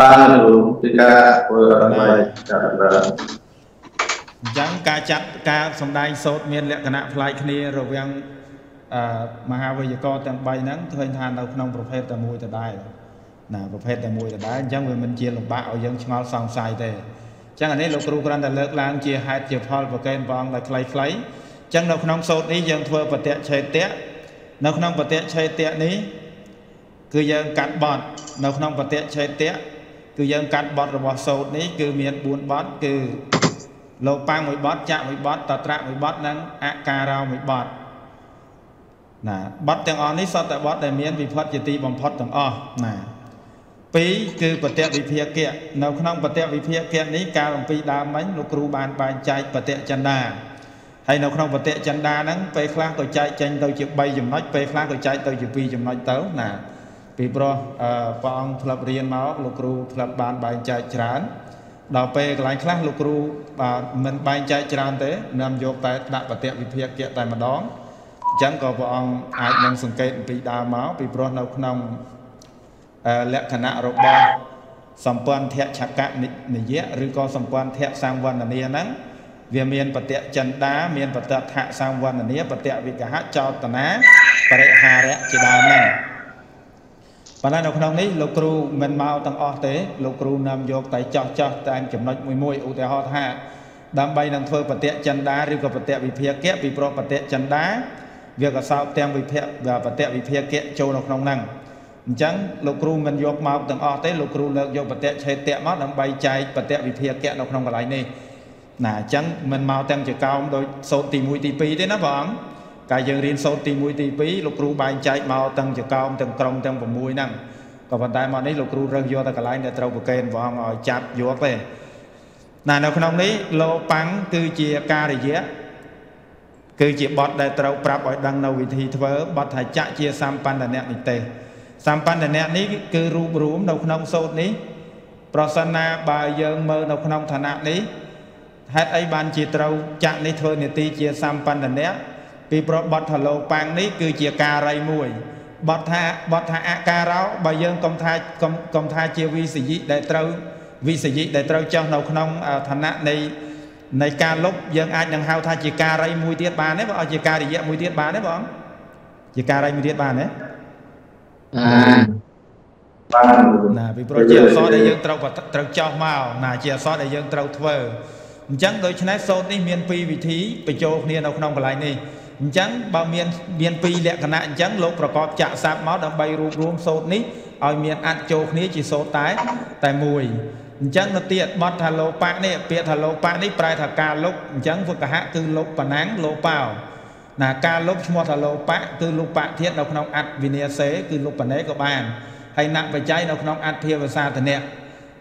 បានលោកពីការធ្វើអ្វីចាត់បានអញ្ចឹងការចាត់ការសំដែងសូត្រមានលក្ខណៈប្លែកគ្នារវាងអឺមហាវិជ្ជករទាំង3ហ្នឹងឃើញថានៅក្នុងប្រភេទតែមួយដដែលណាប្រភេទតែមួយដដែលអញ្ចឹងវាមិនជាលំបាកឲ្យយើងឆ្ងល់សង្ស័យទេអញ្ចឹងអានេះលោកគ្រូគ្រាន់តែលើកឡើងជាហេតុជាផលប្រកេនព្រះអង្គដោយខ្លីៗអញ្ចឹងនៅក្នុងសូត្រនេះយើងធ្វើបតិឆេតៈនៅក្នុងបតិឆេតៈនេះគឺយើងកាត់បត់នៅក្នុងបតិឆេតៈ គឺយើងកាត់បត់របស់សូត្រនេះគឺមាន4បត់គឺលោកប៉ាំងមួយបត់ចាក់មួយបត់តត្រាក់មួយបត់និងអការោមួយបត់ណាបត់ទាំងអស់នេះសុទ្ធតែបត់ដែលមានវិផុតជាទីបំផុតទាំងអស់ណា2គឺបតិវិភាគៈនៅក្នុងបតិវិភាគៈនេះកាលអំពីដើមមិញលោកគ្រូបានបែងចែកបតិចន្ទាហើយនៅក្នុងបតិចន្ទាហ្នឹងពេលខ្លះក៏ចែកចេញទៅជា3ចំណុចពេលខ្លះក៏ចែកទៅជា2ចំណុចទៅណា ពីព្រោះព្រះអង្គធ្លាប់រៀនមកលោកគ្រូធ្លាប់បានបែងចែកច្រើនដល់ពេលកន្លែងខ្លះលោកគ្រូបាទមិនបែងចែកច្រើនទេនាំយកតែដាក់បតិវិភាគៈតែម្ដងអញ្ចឹងក៏ព្រះអង្គអាចនឹងសង្កេតអំពីដើមមកពីព្រោះនៅក្នុងលក្ខណៈរបស់សម្ព័ន្ធៈឆកនិយៈឬក៏សម្ព័ន្ធៈសង្វណ្ណនាហ្នឹងវាមានបតិចិន្តាមានបតថៈសង្វណ្ណនាបតិវិកហៈចោតនាបរិហារៈជាដើមហ្នឹង ប៉ុន្តែនៅក្នុងនេះលោកគ្រូមិនមកទាំងអស់ទេលោកគ្រូនាំយកតែចោះចោះតែចំណុចមួយមួយឧទាហរណ៍ថាដើម្បីនឹងធ្វើបតិចិន្តាឬក៏បតិវិភាគៈពីព្រោះបតិចិន្តាវាក៏សោកទាំងវិភាគបតិវិភាគៈចូលនៅក្នុងហ្នឹងអញ្ចឹងលោកគ្រូមិនយកមកទាំងអស់ទេលោកគ្រូលើកយកបតិឆេតៈមកដើម្បីចែកបតិវិភាគៈនៅក្នុងកន្លែងនេះណាអញ្ចឹងមិនមកទាំងជាកោមដោយសូត្រទី1ទី2ទេណាបងកា លយើងរៀនសូត្រទី1ទី2លោកគ្រូបែងចែកមកទាំងជាកោមទាំងក្រុមទាំង6ហ្នឹងក៏ប៉ុន្តែមកនេះលោកគ្រូរើសយកតែកន្លែងដែលត្រូវប្រកេនព្រះអង្គឲ្យចាប់យកទេណានៅក្នុងនេះលោប៉ាំងគឺជាការិយៈគឺជាបទដែលត្រូវប្រាប់ឲ្យដឹងនៅវិធីធ្វើបទថាចៈជាសម្បណ្ឌនៈនិទេសសម្បណ្ឌនៈនេះគឺរូបរួមនៅក្នុងសូត្រនេះប្រសិនណាបើយើងមើលនៅក្នុងឋានៈនេះហេតុអីបានជាត្រូវចាក់នេះធ្វើនីតិជាសម្បណ្ឌនៈ ពីប្របបទថាលោប៉ាំងនេះគឺជាការីមួយបទថាបទថាអការោបើយើងកុំថាកុំថាជាវិសយិដែលត្រូវវិសយិដែលត្រូវចុះនៅក្នុងឋានៈនៃនៃការលុបយើងអាចនឹងហៅថាជាការីមួយទៀតបានទេបើឲ្យជាការិយៈមួយទៀតបានទេបងជាការីមួយទៀតបានទេបានបានណាពីព្រោះជាអក្សរដែលយើងត្រូវត្រូវចោះមកណាជាអក្សរដែលយើងត្រូវធ្វើអញ្ចឹងដូច្នេះសូត្រនេះមានពីរវិធីបញ្ចូលគ្នានៅក្នុងកន្លែងនេះ អញ្ចឹងបើមានមានពីរលក្ខណៈអញ្ចឹងលោកប្រកបចាក់សាប់មកដើម្បីរួបរวมសូត្រនេះឲ្យមានអត្តចូលគ្នាជាសូត្រតែតែមួយអញ្ចឹងទៅទៀតបទថាលោបៈនេះពាក្យថាលោបៈនេះប្រែថាការលុបអញ្ចឹងវកហៈគឺលុបបណាំងលោបោណាការលុបឈ្មោះថាលោបៈគឺលុបៈធាតនៅក្នុងអត្តវិនាសេគឺលុបបណេក៏បានហើយណបច្ច័យនៅក្នុងអត្តភាវសាធនៈ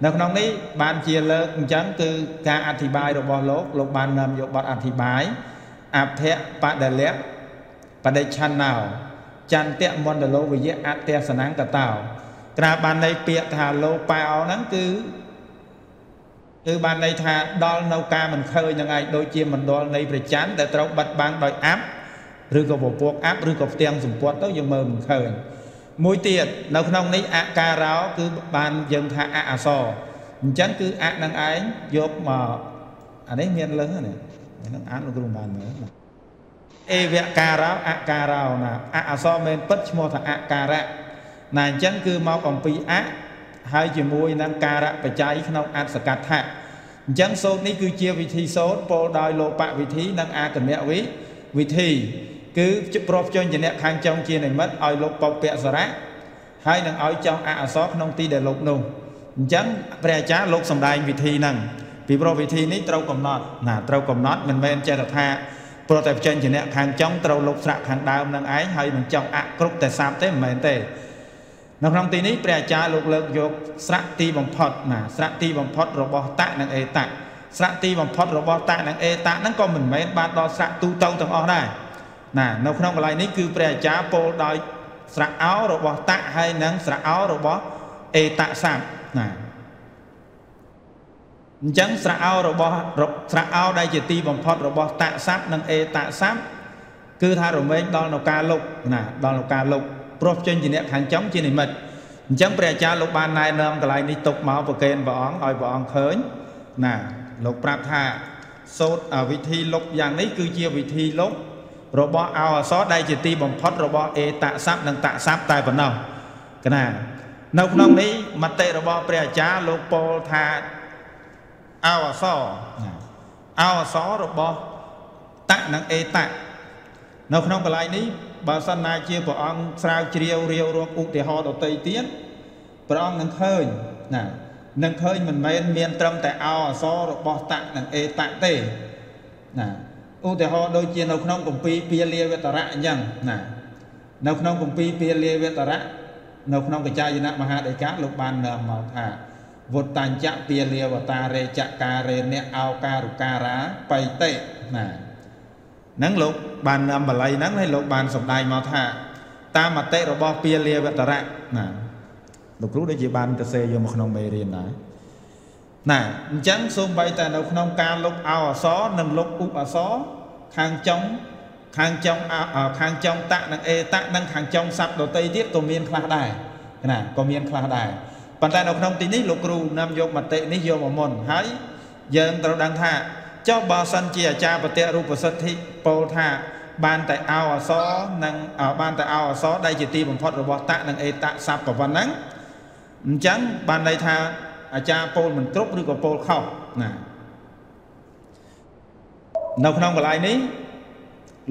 នៅក្នុងនេះបានជាលើកអញ្ចឹងគឺការអធិប្បាយរបស់លោកលោកបាននាំយកបទអធិប្បាយ អភៈបដលៈបដិឆន្នោចន្ទៈមណ្ឌលោវិយៈអត្តសនង្កតោក្រាបបានន័យពាក្យថាលោប៉ោហ្នឹងគឺគឺបានន័យថាដល់នៅការមិនឃើញនឹងឯងដូចជាមណ្ឌលនៃព្រះច័ន្ទដែលត្រូវបិទបាំងដោយអាប់ឬក៏ពពកអាប់ឬក៏ផ្ទាំងសម្ពុតទៅយើងមើលមិនឃើញមួយទៀតនៅក្នុងនេះអការោគឺបានយើងថាអអសអញ្ចឹងគឺអនឹងឯងយកមកអានេះមានលឹង ណានឹងអានលោកគ្រូបានមើលអេវការោអការោណាអអសមែនពិតឈ្មោះថាអការៈណាអញ្ចឹងគឺមកអំពីអហើយជាមួយនឹងការៈបច្ច័យក្នុងអត្តសកថាអញ្ចឹងសូត្រនេះគឺជាវិធីសូត្រពោលដោយលោបវិធីនិងអាកមវិវិធីគឺប្រពជញ្ញៈខាងចុងជានិមិត្តឲ្យលោកបពៈសារៈហើយនឹងឲ្យចង់អអសរក្នុងទីដែលលោកនោះអញ្ចឹងព្រះអាចារ្យលោកសំដែងវិធីហ្នឹង ពីព្រោះវិធីនេះត្រូវកំណត់ណាត្រូវកំណត់មិនមែនចេះតែថាព្រោះតែបច្ចេកញ្ញៈខាងចុងត្រូវលុបស្រាក់ខាងដើមនឹងឯងហើយនឹងចង់អគ្រប់តែសាប់ទេមិនមែនទេនៅក្នុងទីនេះព្រះអាចារ្យលោកលើកយកស្រៈទីបំផុតណាស្រៈទីបំផុតរបស់តៈនិងអេតៈស្រៈទីបំផុតរបស់តៈនិងអេតៈហ្នឹងក៏មិនមែនបានដល់ស្រៈទូទៅទាំងអស់ដែរណានៅក្នុងកន្លែងនេះគឺព្រះអាចារ្យពោលដោយស្រៈអោរបស់តៈហើយនិងស្រៈអោរបស់អេតៈសាប់ណា អញ្ចឹងស្រៈអោរបស់ស្រៈអោដែលជាទីបំផុតរបស់តៈសាប់និងអេតៈសាប់គឺថារមែងដល់នៅការលុកណាដល់នៅការលុកព្រោះចេញជាអ្នកខាងចំជានិមិត្តអញ្ចឹងព្រះអាចារ្យលោកបានណែនាំកន្លែងនេះទុកមកប្រកេនព្រះអង្គឲ្យព្រះអង្គឃើញណាលោកប្រាប់ថាសូត្រវិធីលុបយ៉ាងនេះគឺជាវិធីលុបរបស់អោអសរដែលជាទីបំផុតរបស់អេតស័ព្ទនិងតស័ព្ទតែប៉ុណ្ណោះកណានៅក្នុងនេះមតិរបស់ព្រះអាចារ្យលោកពោលថា អោអសរអោអសររបស់តនិងអេតនៅក្នុងកន្លែងនេះបើសិនណាជាព្រះអង្គស្រាវជ្រាវរាវរាប់ឧទាហរណ៍ដទៃទៀតព្រះអង្គនឹងឃើញណានឹងឃើញមិនមែនមានត្រឹមតែអោអសររបស់តនិងអេតទេណាឧទាហរណ៍ដូចជានៅក្នុងគម្ពីរពាលាវតរៈអញ្ចឹងណានៅក្នុងគម្ពីរពាលាវតរៈនៅក្នុងកចាយនៈមហាដីកាលោកបាននាំមកថា វុតញ្ចៈពាលាវតារេចការេអ្នកអោការុការ៉ាបៃតិណាហ្នឹងលោកបាននាំបល័យហ្នឹងហើយលោកបានសម្ដែងមកថាតាមមតិរបស់ពាលាវតរៈណាលោកគ្រូដូចជាបានទៅសេយកមកក្នុងមេរៀនដែរណាអញ្ចឹងសូម្បីតែនៅក្នុងការលុបអអសរនិងលុបឧបអសរខាងចុងខាងចុងខាងចុងតៈនិងអេតៈនិងខាងចុងស័ព្ទដតីទៀតក៏មានខ្លះដែរណាក៏មានខ្លះដែរអ ប៉ុន្តែនៅក្នុងទីនេះលោកគ្រូនាំយកមតិនេះយកមកមុនហើយយើងត្រូវដឹងថាចុះបើសិនជាអាចារ្យបតិរូបសិទ្ធិពោលថា បានតែអោអសរនិងបានតែអោអសរដែលជាទីបំផុតរបស់តនិងអេតស័ព្ទប៉ុណ្ណឹងអញ្ចឹងបានន័យថាអាចារ្យពោលមិនគ្រប់ឬក៏ពោលខុសណានៅក្នុងកន្លែងនេះ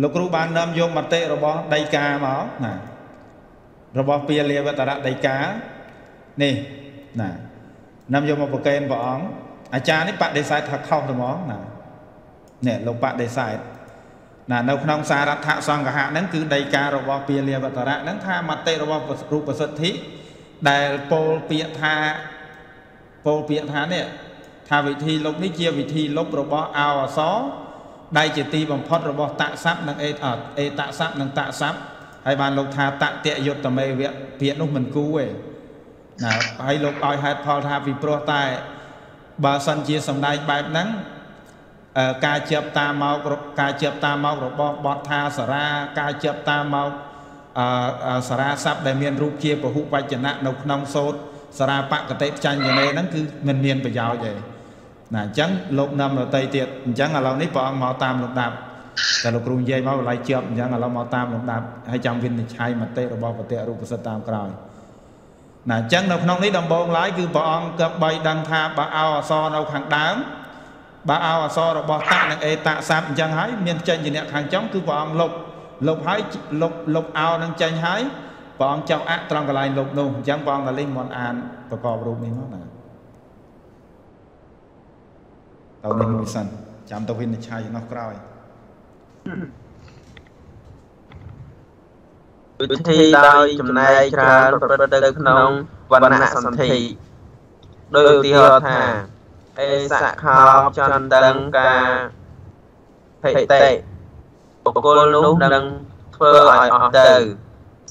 លោកគ្រូបាននាំយកមតិរបស់ដីកាមកណារបស់ពាលាវតរៈដីកា នេះណានាំយកមកប្រកេនព្រះអង្គអាចារ្យនេះបដិសេធថាខុសទៅហ្មងណានេះលោកបដិសេធណានៅក្នុងសារដ្ឋសង្ឃហៈហ្នឹងគឺដីការបស់ពាលាវតរៈហ្នឹងថាមតិរបស់រូបសិទ្ធិដែលពោលពាក្យថាពោលពាក្យថានេះថាវិធីលុបនេះជាវិធីលុបរបស់អោអសរដែលជាទីបំផុតរបស់តស័ព្ទនិងអេតអេតស័ព្ទនិងតស័ព្ទហើយបានលោកថាតតយុត្តមេវៈពាក្យនោះមិនគូទេ ណាហើយលោកឲ្យហេតុផលថាពីព្រោះតែបើសិនជាសំដែងបែបហ្នឹងការជាប់តាមមកការជាប់តាមមករបស់បទថាសារាការជាប់តាមមកសារាស័ព្ទដែលមានរូបជាពហុវចនៈនៅក្នុងសូត្រសារាបកតិចាញ់យនេហ្នឹងគឺមិនមានប្រយោជន៍ទេណាអញ្ចឹងលោកនាំរតីទៀតអញ្ចឹងឥឡូវនេះព្រះអង្គមកតាមលំដាប់តែលោកគ្រូនិយាយមកបល័យជាប់អញ្ចឹងឥឡូវមកតាមលំដាប់ហើយចាំវិនិច្ឆ័យមតិរបស់ប្រតិរូបសិទ្ធតាមក្រោយ ណាអញ្ចឹងនៅក្នុងនេះដំបូងឡើយគឺព្រះអង្គកបីដឹងថាបើអោអសនៅខាងដើមបើអោអសរបស់តនិងអេតស័ព្ទអញ្ចឹងហើយមានចេញជាអ្នកខាងចុងគឺព្រះអង្គលុបលុបហើយលុបលុបអោនឹងចេញហើយព្រះអង្គចង់អៈត្រង់កន្លែងលុបនោះអញ្ចឹងព្រះអង្គតាលីងមិនអានប្រកបរូបនេះមកណាទៅនេះមួយសិនចាំទៅវិនិច្ឆ័យនោះក្រោយ វិធីដោយចំណែកច្រើនប្រព្រឹត្តទៅក្នុងវណ្ណៈសន្ធិដោយឧទាហរណ៍ថាអេសខោចន្ទងកាភេតិបុគ្គលនោះនឹងធ្វើឲ្យអស់ទៅ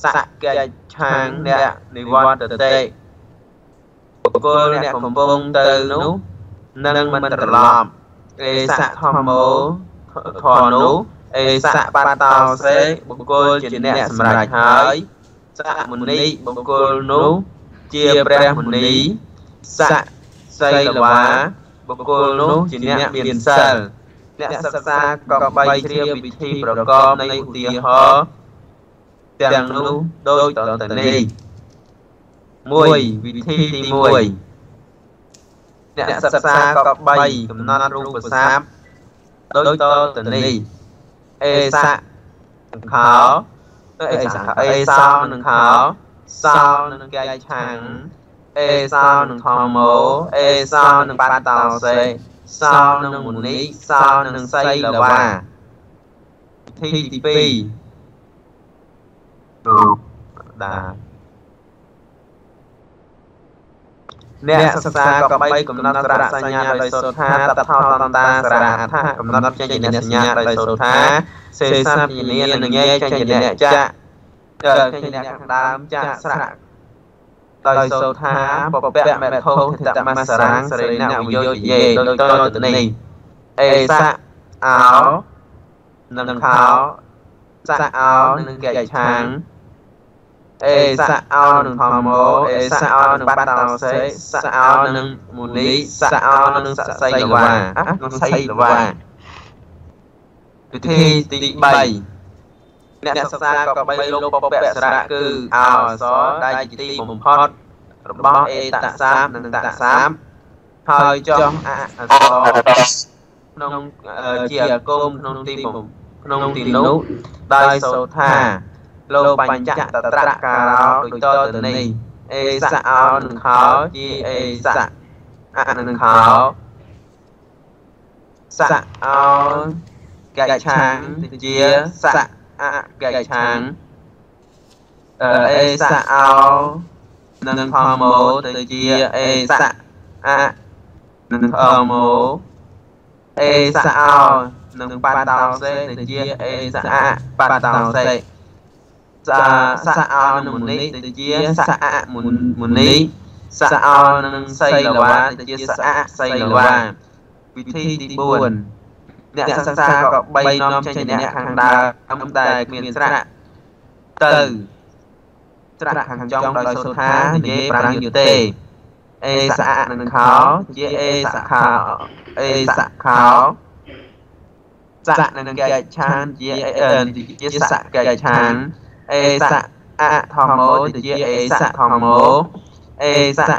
សកេឆាងអ្នកនិវត្តតិបុគ្គលអ្នកកំពុងទៅនោះនឹងមិនត្រឡប់អេសធម្មោធរនោះ អេសបតោសេបុគ្គលជាអ្នកសម្រេចហើយសមុនីបុគ្គលនោះជាព្រះមុនីសសីលវាបុគ្គលនោះជាអ្នកមានសិលអ្នកសិក្សាក៏បីជ្រាបវិធីប្រកបនៃឧទាហរណ៍ទាំងនោះដូចតទៅនេះ1វិធីទី1អ្នកសិក្សាក៏បីកំណត់រូបសាស្ត្រដូចតទៅនេះ អេសៈនឹងខោអេសៈអេសោនឹងខោសោនឹងកែឆាំងអេសោនឹងធម្មោអេសោនឹងបាតោសេសោនឹងមុនីសោនឹងសីលវាវិធីទី2ទូដា អ្នកសិក្សាក៏បីកំណត់សារៈសញ្ញាដោយសូត្រថាតថោតន្តាសារៈអថាកំណត់ចេញជាអ្នកសញ្ញាដោយសូត្រថាសេសាបញ្ញានឹងញែចេញជាអ្នកចាក់ចេញជាអ្នកខាងដើមចាក់ស្រៈដោយសូត្រថាបពៈមេធោទតមសរាងសរិណវិយោយេដោយតទៅនេះអេសៈអោនឹងខោសៈអោនឹងកែឆាង អេសៈអោនឹងធម្មោអេសៈអោនឹងបាតោសេសៈអោនឹងមូនីសៈអោនឹងសសៃលវានឹងសៃលវាវិធីទី3អ្នកសិក្សាក៏បីលោកពពៈសារៈគឺអោអសដែលជាទីបំផុតរបស់អេតសាមនិងតសាមហើយចុះអអសក្នុងជាអាគមក្នុងទីក្នុងទីនោះដោយសូថា លោកបញ្ចៈតត្រការោដូចតទៅនេះអេសៈអោនឹងខោជាអេសៈអនឹងខោសៈអោកែឆាងជាសៈអកែឆាងអេសៈអោនឹងធម្មោទៅជាអេសៈអនឹងធម្មោអេសៈអោនឹងបាតោសេទៅជាអេសៈបាតោសេ សាសៈអោនឹងមុនីទៅជាសៈមុនមុនីសៈអោនឹងសីលវាទៅជាសៈសីលវាវិធីទី4អ្នកសិក្សាក៏បីនាំចេញជាអ្នកខាងដើមតែគ្មានស្រៈទៅត្រាក់ខាងចុងដោយសូថានិយាយប្រាំងយុទេអេសៈនឹងខោជាអេសខោអេសខោសៈនឹងកែឆានជាជាសៈកែឆាន អេសៈអធម្មោជាអេសៈធម្មោអេសៈ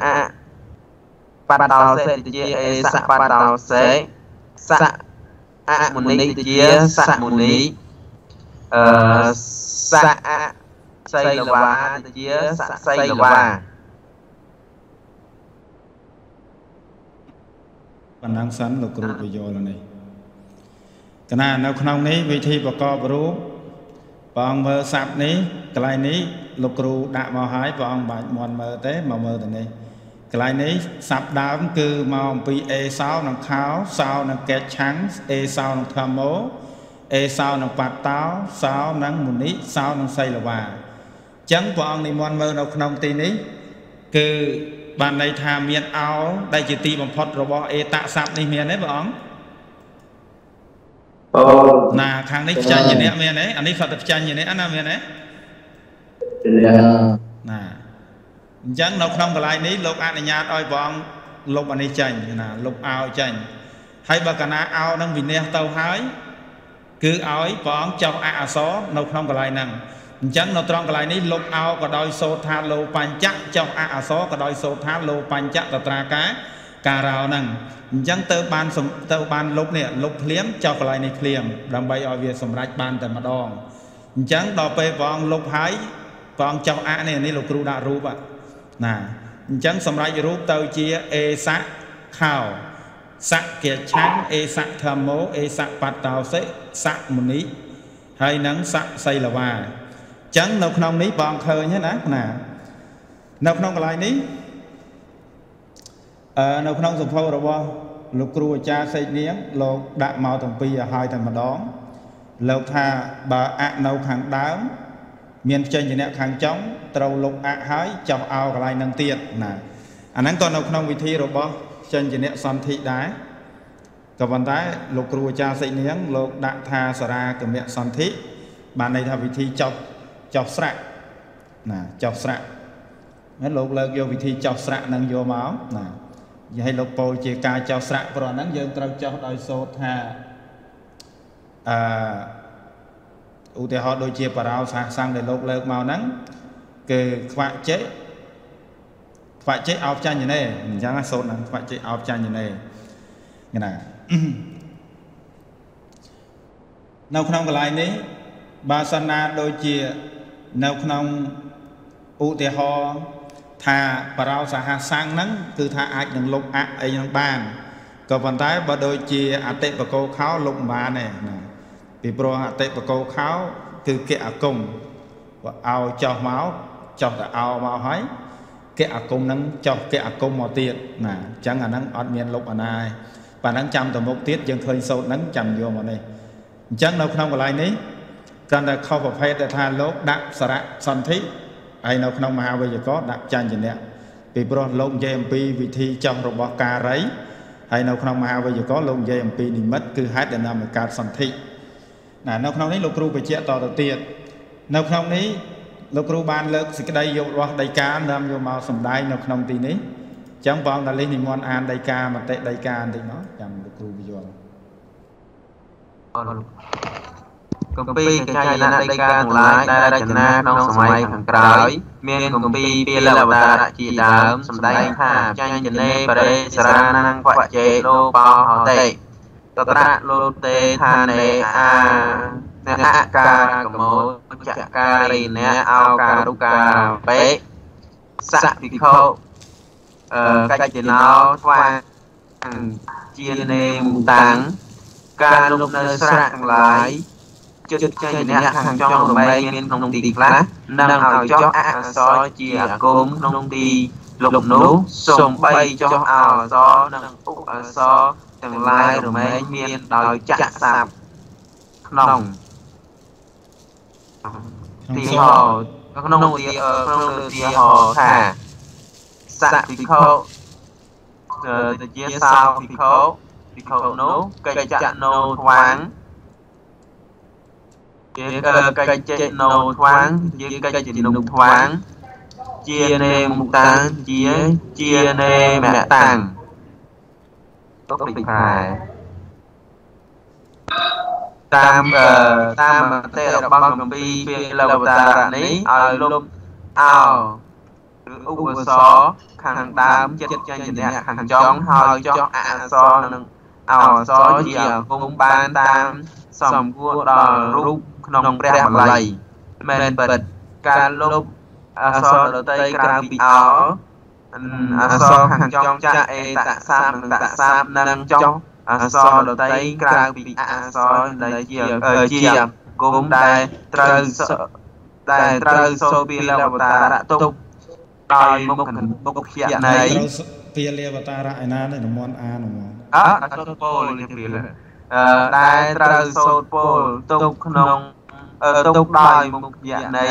បតោសេជាអេសៈបតោសេសៈអមុនីជាសៈមុនីអឺសៈសីលវាជាសៈសីលវាបណ្ណឹងសិនលោកគ្រូពយល់នេះកណានៅក្នុងនេះវិធីប្រកបរូប ព្រះអង្គមើលស័ព្ទនេះកន្លែងនេះលោកគ្រូដាក់មកហើយព្រះអង្គបាច់មន់មើលទេមកមើលទៅនេះកន្លែងនេះស័ព្ទដើមគឺមកអំពីអេសោនិងខោសោនិងកេតឆាំងអេសោនិងធម្មោអេសោនិងបាត់តោសោនិងមុនីសោនិងសីលវាអញ្ចឹងព្រះអង្គនិមន្តមើលនៅក្នុងទីនេះគឺបានន័យថាមានអោដែលជាទីបំផុតរបស់អេតស័ព្ទនេះមានទេព្រះអង្គអូ ណាខាងនេះផ្ចាញ់ជាអ្នកមានទេអានេះគាត់ទៅផ្ចាញ់ជាអ្នកណាមានទេជាអ្នកណាអញ្ចឹងនៅក្នុងកន្លែងនេះលោកអនុញ្ញាតឲ្យព្រះអង្គលុបអានេះចេញណាលុបអោចេញហើយបើកាលណាអោនឹងវិន័យទៅហើយគឺឲ្យព្រះអង្គចុះអអសរនៅក្នុងកន្លែងហ្នឹងអញ្ចឹងនៅត្រង់កន្លែងនេះលុបអោក៏ដោយសូត្រថាលោបញ្ចៈចុះអអសរក៏ដោយសូត្រថាលោបញ្ចៈតត្រាការ ការោហ្នឹងអញ្ចឹងទៅបានទៅបានលុបនេះលុបភ្លាមចុះកន្លែងនេះភ្លាមដើម្បីឲ្យវាសម្រេចបានតែម្ដងអញ្ចឹងដល់ពេលព្រះអង្គលុបហើយព្រះអង្គចុះអនេះនេះលោកគ្រូដាក់រូបណាអញ្ចឹងសម្រេចរូបទៅជាអេសៈខោសៈកិឆាំងអេសៈធម្មោអេសៈបតតោសិសៈមុនីហើយនឹងសៈសីលវាចឹងនៅក្នុងនេះបងឃើញណាណានៅក្នុងកន្លែងនេះអឺ នៅក្នុងសម្ពោធរបស់លោកគ្រូអាចារ្យសេកនាងលោកដាក់មកទាំងពីរឲ្យហើយតែម្ដងលោកថាបើអនៅខាងដើម មានចេញជាអ្នកខាងចុងត្រូវលុបអហើយចោះអោកន្លែងនឹងទៀតណាអាហ្នឹងក៏នៅក្នុងវិធីរបស់ចេញជាអ្នកសន្ធិដែរក៏ប៉ុន្តែលោកគ្រូអាចារ្យសេកនាងលោកដាក់ថាសារាគមៈសន្ធិបានន័យថាវិធីចោះចោះស្រាក់ណាចោះស្រាក់ហ្នឹងលោកលើកយកវិធីចោះស្រាក់នឹងយកមកណា និយាយលោកពោលជាការចោះស្រាក់ព្រោះហ្នឹងយើងត្រូវចោះដោយសូត្រថាអឺឧទាហរណ៍ដូចជាបារោសាសង្ឃដែលលោកលើកមកហ្នឹងគឺខ្វាក់ចេខ្វាក់ចេអោបចាញ់ណែអញ្ចឹងសូត្រហ្នឹងខ្វាក់ចេអោបចាញ់ណែណានៅក្នុងកន្លែងនេះបើសិនណាដូចជានៅក្នុងឧទាហរណ៍ ថាបរោសហសង្ឃហ្នឹងគឺថាអាចនឹងលុបអអីហ្នឹងបានក៏ប៉ុន្តែបើដូចជាអតិបកោខោលុបមិនបានទេណាពីព្រោះអតិបកោខោគឺគៈអគមបើឲ្យចោះមកចោះតែអោមកហើយគៈអគមហ្នឹងចោះគៈអគមមកទៀតណាអញ្ចឹងអាហ្នឹងអត់មានលុបអាណាទេប៉ណ្ណឹងចាំទៅមុខទៀតយើងឃើញសូត្រហ្នឹងចាំយកមកនេះអញ្ចឹងនៅក្នុងកន្លែងនេះកាន់តែខុសប្រភេទដែលថាលោកដាក់សារៈសន្ធិ ហើយនៅក្នុងមហាវេយ្យាករណ៍ដាក់ចាញ់ជាអ្នកពីព្រោះលោកនិយាយអំពីវិធីចោះរបស់ការីហើយនៅក្នុងមហាវេយ្យាករណ៍លោកនិយាយអំពីនិមិត្តគឺហេតុដែលនាំឲ្យកើតសន្ធិណានៅក្នុងនេះលោកគ្រូបញ្ជាក់តទៅទៀតនៅក្នុងនេះលោកគ្រូបានលើកសេចក្តីយករបស់ដីកានាំយកមកសម្ដែងនៅក្នុងទីនេះអញ្ចឹងបងតាលីសនិមន្តអានដីកាមតិដីកាបន្តិចមកចាំលោកគ្រូពយល់គ ម្ពីរកញ្ចៃនដីកាទាំងឡាយដែលរចនាក្នុងសម័យខាងក្រោយ មានគម្ពីរពាលអវតារជាដើមសម្ដែងថាចាញ់ចនេបរិសរានងវជេលោបោហតេតត្រៈលោតេថានេអាអ្នកអការកមោចការីអ្នកអោការុកាបេសភិក្ខុអឺកច្ចណោស្វាជានេមតាំងការលុបនៅស្រៈទាំងឡាយ ចិត្តចេញអ្នកខាងចុងរមែងមានក្នុងទីខ្លះនឹងឲ្យចុះអក្សរជាអាគមក្នុងទីលុបនោះសំបីចុះអក្សរនិងឧបអក្សរទាំងឡាយរមែងមានដោយចាក់សាប់ក្នុងទីហោក្នុងទីក្នុងទីហោថាសៈភិក្ខុទៅជាសោភិក្ខុភិក្ខុនោះកិច្ចចៈណោថ្វាង ជាកិច្ចចេណោថ្វាងជាកិច្ចជំនុំថ្វាងជានេមុខតាំងជាជានេមៈតាំងទុកពីខែតាមតាមមតិរបស់គម្ពីរពាក្យលវតារនេះឲ្យលុបអោឬឧបសរខាងដើមចិត្តចេញជាអ្នកខាងចុងហើយចុះអក្សរនឹងអក្សរជាគង់បានតាម សំគួរដល់រូបក្នុងព្រះបាលីមែនពិតការលុបអក្សរដតីក្រៅពីអោអក្សរខាងចុងចាក់អេតសាបនិងតសាបនឹងចុះអក្សរដតីក្រៅពីអក្សរដែលជាជាគុំដែលត្រូវដែលត្រូវសូពីលវតារទុកដោយមុខមុខភៈនៃពាលាវតារៈឯណានេះនមន់អានហ្មងអត់អត់ពោលនេះព្រាលអឺ ដែលត្រូវសូត្រពោលទុកក្នុងទុកដោយមុខភៈនៃ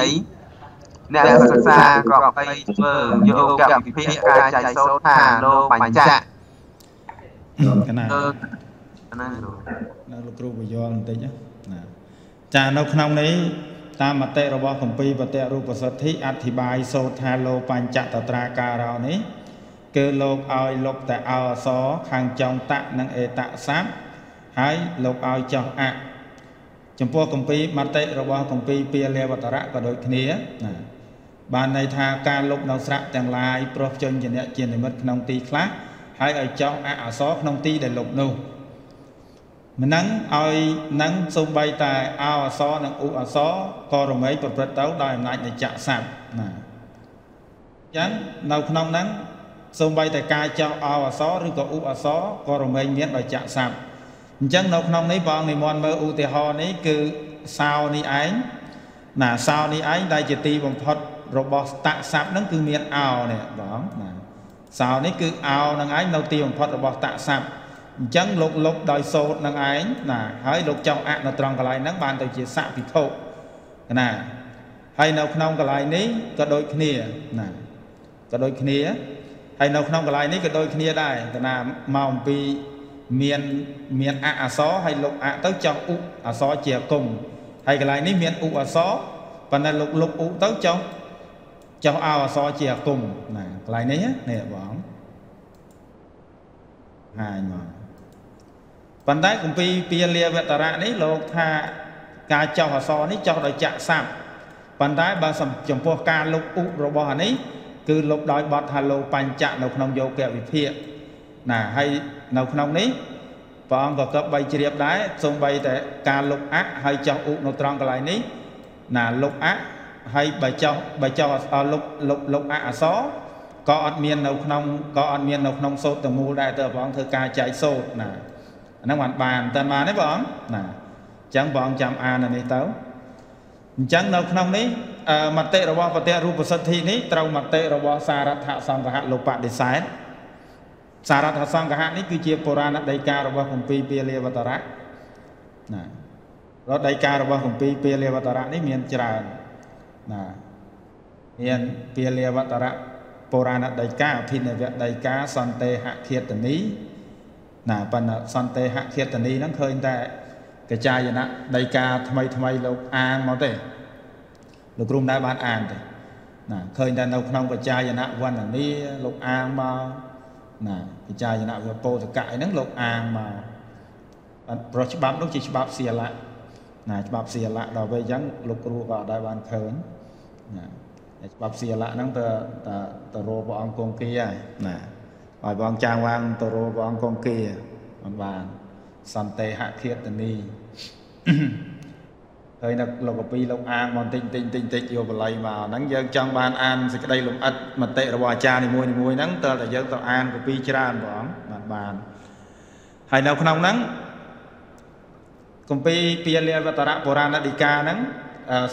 អ្នកសិក្សាក៏បីធ្វើយកកវិភាគការចែកសូត្រថាលោកបញ្ចៈកណាណានៅលោកគ្រូបយលបន្តិចណាចានៅក្នុងនេះតាមមតិរបស់គម្ពីរបតរូបសិទ្ធិអធិប្បាយសូត្រថាលោបញ្ចតត្រាការោនេះគឺលោកឲ្យលុបតែអអសខាងចុងតៈនិងអេតស័ព្ទ ហើយលោកឲ្យចោះអៈចំពោះគម្ពីរមតិរបស់គម្ពីរពាលាវតរៈក៏ដូចគ្នាណាបានន័យថាការលុបនៅស្រៈទាំងឡាយព្រោះជញ្ញៈជានិមិត្តក្នុងទីខ្លះហើយឲ្យចោះអអសក្នុងទីដែលលុបនោះមិននឹងឲ្យនឹងសំបីតែអអសនិងឧអសក៏រមែងប្រព្រឹត្តទៅដោយអំណាចនៃចក្រស័ព្ទណាអញ្ចឹងនៅក្នុងហ្នឹងសំបីតែការចោះអអសឬក៏ឧអសក៏រមែងមានដោយចក្រស័ព្ទ អញ្ចឹងនៅក្នុងនេះបងនិមន្តមើលឧទាហរណ៍នេះគឺសោនេះឯងណាសោនេះឯងដែលជាទីបំផុតរបស់តស័ព្ទហ្នឹងគឺមានអោនេះបងណាសោនេះគឺអោនឹងឯងនៅទីបំផុតរបស់តស័ព្ទអញ្ចឹងលោកលុបដោយសោតនឹងឯងណាហើយលោកចង់អនៅត្រង់កន្លែងហ្នឹងបានទៅជាសពិធុណាហើយនៅក្នុងកន្លែងនេះក៏ដូចគ្នាណាក៏ដូចគ្នាហើយនៅក្នុងកន្លែងនេះក៏ដូចគ្នាដែរតាណាមកអំពី មានមានអអសរហើយលុបអទៅចង់ឧអសរជាគុំហើយកន្លែងនេះមានឧអសរប៉ុន្តែលុបលុបឧទៅចង់ចង់អអសរជាគុំណាកន្លែងនេះនេះបងហាញមកប៉ុន្តែគម្ពីរពាលាវតរៈនេះលោកថាការចោះអសរនេះចោះដោយចាក់សាប់ប៉ុន្តែបើចំពោះការលុបឧរបស់អានេះគឺលុបដោយបទថាលោបញ្ចៈនៅក្នុងយោគវិភាគ ណាហើយនៅក្នុងនេះព្រះអង្គក៏កឹបបីជ្រាបដែរសូម្បីតែការលុបអៈហើយចោះឧនៅត្រង់កន្លែងនេះណាលុបអៈហើយបើចោះបើចោះលុបលុបលុបអៈអសរក៏អត់មាននៅក្នុងក៏អត់មាននៅក្នុងសូត្រទាំងមូលដែរតើព្រះអង្គធ្វើការចែកសូត្រណាអាហ្នឹងបានបានតើបានទេបងណាអញ្ចឹងបងចាំអាននៅនេះទៅអញ្ចឹងនៅក្នុងនេះមតិរបស់បតិរូបសិទ្ធិនេះត្រូវមតិរបស់សារដ្ឋសង្ឃៈលោកបដិសេធ សារដ្ឋសង្ឃៈនេះគឺជាបុរាណដីការបស់គម្ពីរពាលាវតរៈណារដីការបស់គម្ពីរពាលាវតរៈនេះមានច្រើនណាមានពាលាវតរៈបុរាណដីកាអភិនវដីកាសន្តិហឃាតនីណាប៉ុន្តែសន្តិហឃាតនីហ្នឹងឃើញតែកចាយណៈដីកាថ្មីថ្មីលោកអាងមកទេលោកគ្រូមិនដែលបានអានទេណាឃើញតែនៅក្នុងកចាយណៈវណ្ណនីលោកអាងមក ណាកចាយណៈវពោធកៈអីហ្នឹងលោកអាងមកប្រុសច្បាប់នោះជាច្បាប់សៀលៈណាច្បាប់សៀលៈដល់ពេលអញ្ចឹងលោកគ្រូក៏អត់ដែលបានឃើញណាច្បាប់សៀលៈហ្នឹងទៅទៅរកព្រះអង្គគង្គាហើយណាឲ្យបងចាងវាងទៅរកព្រះអង្គគង្គាមិនបានសន្តិហឃាតនី ហើយនៅលោកកពីលោកអាងមកតិចតិចតិចតិចយកបល័យមកហ្នឹងយើងចង់បានអានសេចក្តីលំអិតមតិរបស់អាចារ្យនីមួយនីមួយហ្នឹងតើតែយើងទៅអានកពីច្រើនព្រះអង្គបានបានហើយនៅក្នុងហ្នឹងគម្ពីរពាលាវតរៈបុរាណដីកាហ្នឹង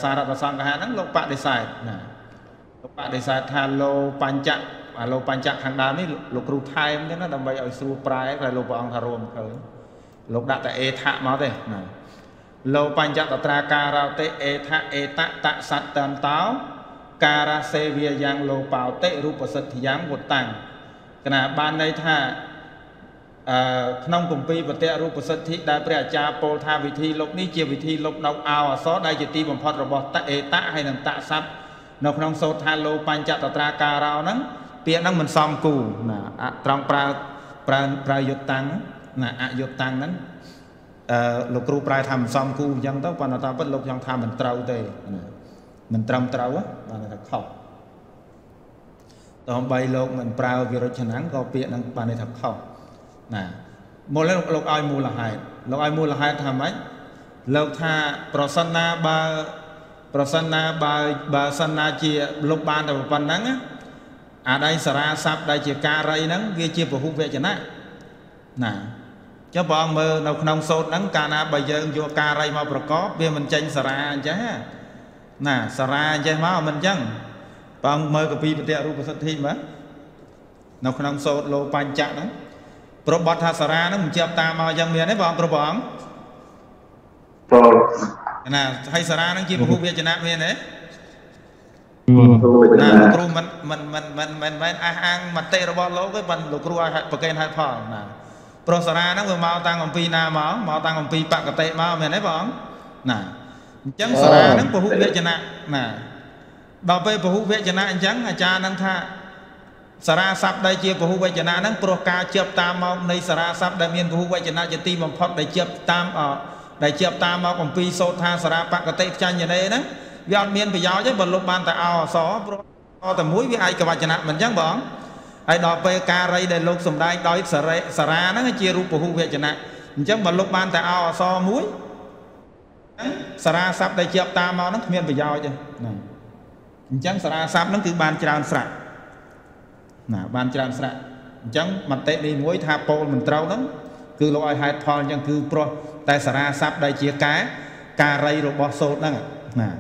សារតសង្ឃៈហ្នឹងលោកបដិសេធណាលោកបដិសេធថាលោបញ្ចៈអាលោបញ្ចៈខាងដើមនេះលោកគ្រូថែមទេណាដើម្បីឲ្យស្រួលប្រែតែលោកព្រះអង្គថារួមឃើញលោកដាក់តែអេថៈមកទេណា លោបញ្ចតត្រាការោតិអេថៈអេតតសត្តន្តោការៈសេវាយ៉ាងលោបោតិរូបសិទ្ធិយ៉ាងវតាំងគណៈបានន័យថាអឺក្នុងគម្ពីរបតរូបសិទ្ធិដែលព្រះអាចារ្យពោលថាវិធីលុបនេះជាវិធីលុបនៅអោអសរដែលជាទីបំផុតរបស់តអេតៈហើយនិងតស័ព្ទនៅក្នុងសូត្រថាលោបញ្ចតត្រាការោហ្នឹងពាក្យហ្នឹងមិនសមគូណាអត្រង់ប្រើប្រើប្រើយុត្តតាំងណាអយុត្តតាំងហ្នឹងអឺ លោកគ្រូប្រែថាមិនសមគូអញ្ចឹងទៅប៉ុន្តែតាមពិតលោកចង់ថាមិនត្រូវទេណាមិនត្រឹមត្រូវបានថាខុសតោះបីលោកមិនប្រើវិរុទ្ធឆ្នាំងក៏ពាក្យហ្នឹងបានន័យថាខុសណាមុនលោកលោកឲ្យមូលហេតុលោកឲ្យមូលហេតុថាម៉េចលោកថាប្រសិនណាបើប្រសិនណាបើបើសិនណាជាលោកបានតែប៉ុណ្ណឹងអាដៃសារាស័ព្ទដែលជាការីហ្នឹងវាជាពហុវចនៈណា ចុះព្រះអង្គមើលនៅក្នុងសូត្រហ្នឹងកាលណាបើយើងយកការីមកប្រកបវាមិនចេញសារាអញ្ចឹងណាសារាអញ្ចឹងមកមិនអញ្ចឹងព្រះអង្គមើលកពីពតិរូបសិទ្ធិមើលនៅក្នុងសូត្រលោបញ្ចៈហ្នឹងប្របត់ថាសារាហ្នឹងមិនជាប់តាមមកអញ្ចឹងមានទេព្រះអង្គគ្រប់ព្រះអង្គព្រោះណាហើយសារាហ្នឹងជាពហុវចនៈមានទេណាលោកគ្រូមិនមិនមិនមិនមិនមិនអះអាងមតិរបស់លោកទេប៉ុន្តែលោកគ្រូឲ្យប្រកេនហេតុផលណា ព្រោះសារាហ្នឹងវាមកតាំងអំពីណាមកមកតាំងអំពីបកតិមកមែនទេបងណាអញ្ចឹងសារាហ្នឹងពហុវចនៈណាដល់ពេលពហុវចនៈអញ្ចឹងអាចារ្យនឹងថាសារាស័ព្ទដែលជាពហុវចនៈហ្នឹងព្រោះការជាប់តាមមកនៃសារាស័ព្ទដែលមានពហុវចនៈជាទីបំផុតដែលជាប់តាមដែលជាប់តាមមកអំពីសោតថាសារាបកតិចាញ់យនេហ្នឹងវាអត់មានប្រយោជន៍ទេបើលុបបានតែអអសព្រោះអតែមួយវាឯកវចនៈមិនអញ្ចឹងបង ហើយដល់ពេលការរីដែលលោកសំដែងដោយសារាសារាហ្នឹងជារូបពហុវចនៈអញ្ចឹងបើលុបបានតែអអសមួយសារាស័ព្ទដែលជាប់តាមមកហ្នឹងគ្មានប្រយោជន៍ទេណាអញ្ចឹងសារាស័ព្ទហ្នឹងគឺបានច្រើនស្រៈណាបានច្រើនស្រៈអញ្ចឹងមតិនេះមួយថាពោលមិនត្រូវហ្នឹងគឺលោកឲ្យហេតុផលអញ្ចឹងគឺព្រោះតែសារាស័ព្ទដែលជាការការីរបស់សូត្រហ្នឹងណា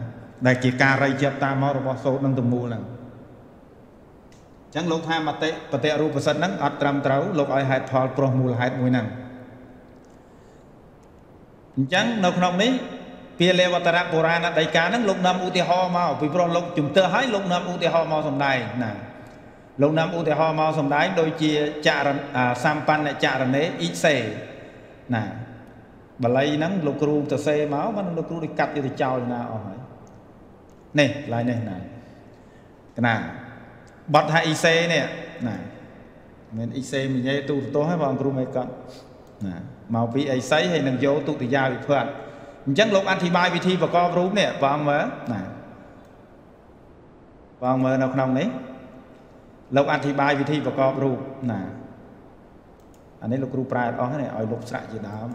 ដែលជាការរៃជាប់តាមមករបស់សូត្រនឹងទំមូលហ្នឹងអញ្ចឹងលោកថាមតិបតិរូបសិទ្ធហ្នឹងអត់ត្រឹមត្រូវលោកឲ្យហេតុផលព្រោះមូលហេតុមួយហ្នឹងអញ្ចឹងនៅក្នុងនេះពាលេវតរៈបុរាណដីកាហ្នឹងលោកនាំឧទាហរណ៍មកពីព្រោះលោកជំទើឲ្យលោកនាំឧទាហរណ៍មកសំដែងណាលោកនាំឧទាហរណ៍មកសំដែងដូចជាចរសម្បណ្ណចរណេអ៊ីសេណាបល័យហ្នឹងលោកគ្រូទៅសេមកបានលោកគ្រូដូចកាត់យកទៅចោលណាអស់ហើយនេះកន្លែងនេះណាកណា បត់ថាអ៊ីសេនេះណាមិនអ៊ីសេមិញេទូទោះហើយបងគ្រូមេកត់ណាមកពីអីសីហើយនឹងយកទុតិយាវិភ័តអញ្ចឹងលោកអធិប្បាយវិធីប្រកបរូបនេះបងមើលណាបងមើលនៅក្នុងនេះលោកអធិប្បាយវិធីប្រកបរូបណាអានេះលោកគ្រូប្រែអស់នេះឲ្យលោកស្រាក់ជាដើម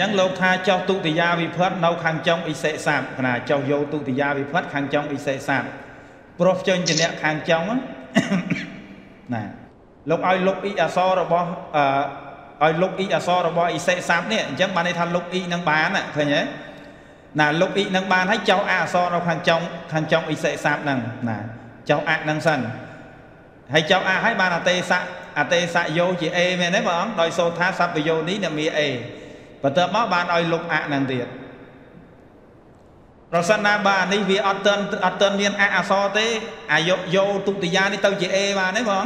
ចឹងលោកថាចុះទុតិយាវិភ័តនៅខាងចុងអ៊ីសេសាបណាចុះយកទុតិយាវិភ័តខាងចុងអ៊ីសេសាបព្រោះចេញជាអ្នកខាងចុងណាលោកឲ្យលុបអ៊ីអសររបស់អឺឲ្យលុបអ៊ីអសររបស់អ៊ីសេសាបនេះអញ្ចឹងបានន័យថាលុបអ៊ីនឹងបានឃើញទេណាលុបអ៊ីនឹងបានហើយចុះអអសរនៅខាងចុងខាងចុងអ៊ីសេសាបហ្នឹងណាចុះអនឹងសិនហើយចុះអហើយបានអតេសៈអតេសៈយោជាអេមែនទេបងអង្គដោយសូថាសัพពយោនេះដែលមានអេ បន្ទាប់មកបានឲ្យលុបអនឹងទៀតប្រសិនណាបើអានេះវាអត់ទាន់អត់ទាន់មានអអសរទេអាយកយោទុតិយានេះទៅជាអេបានទេបង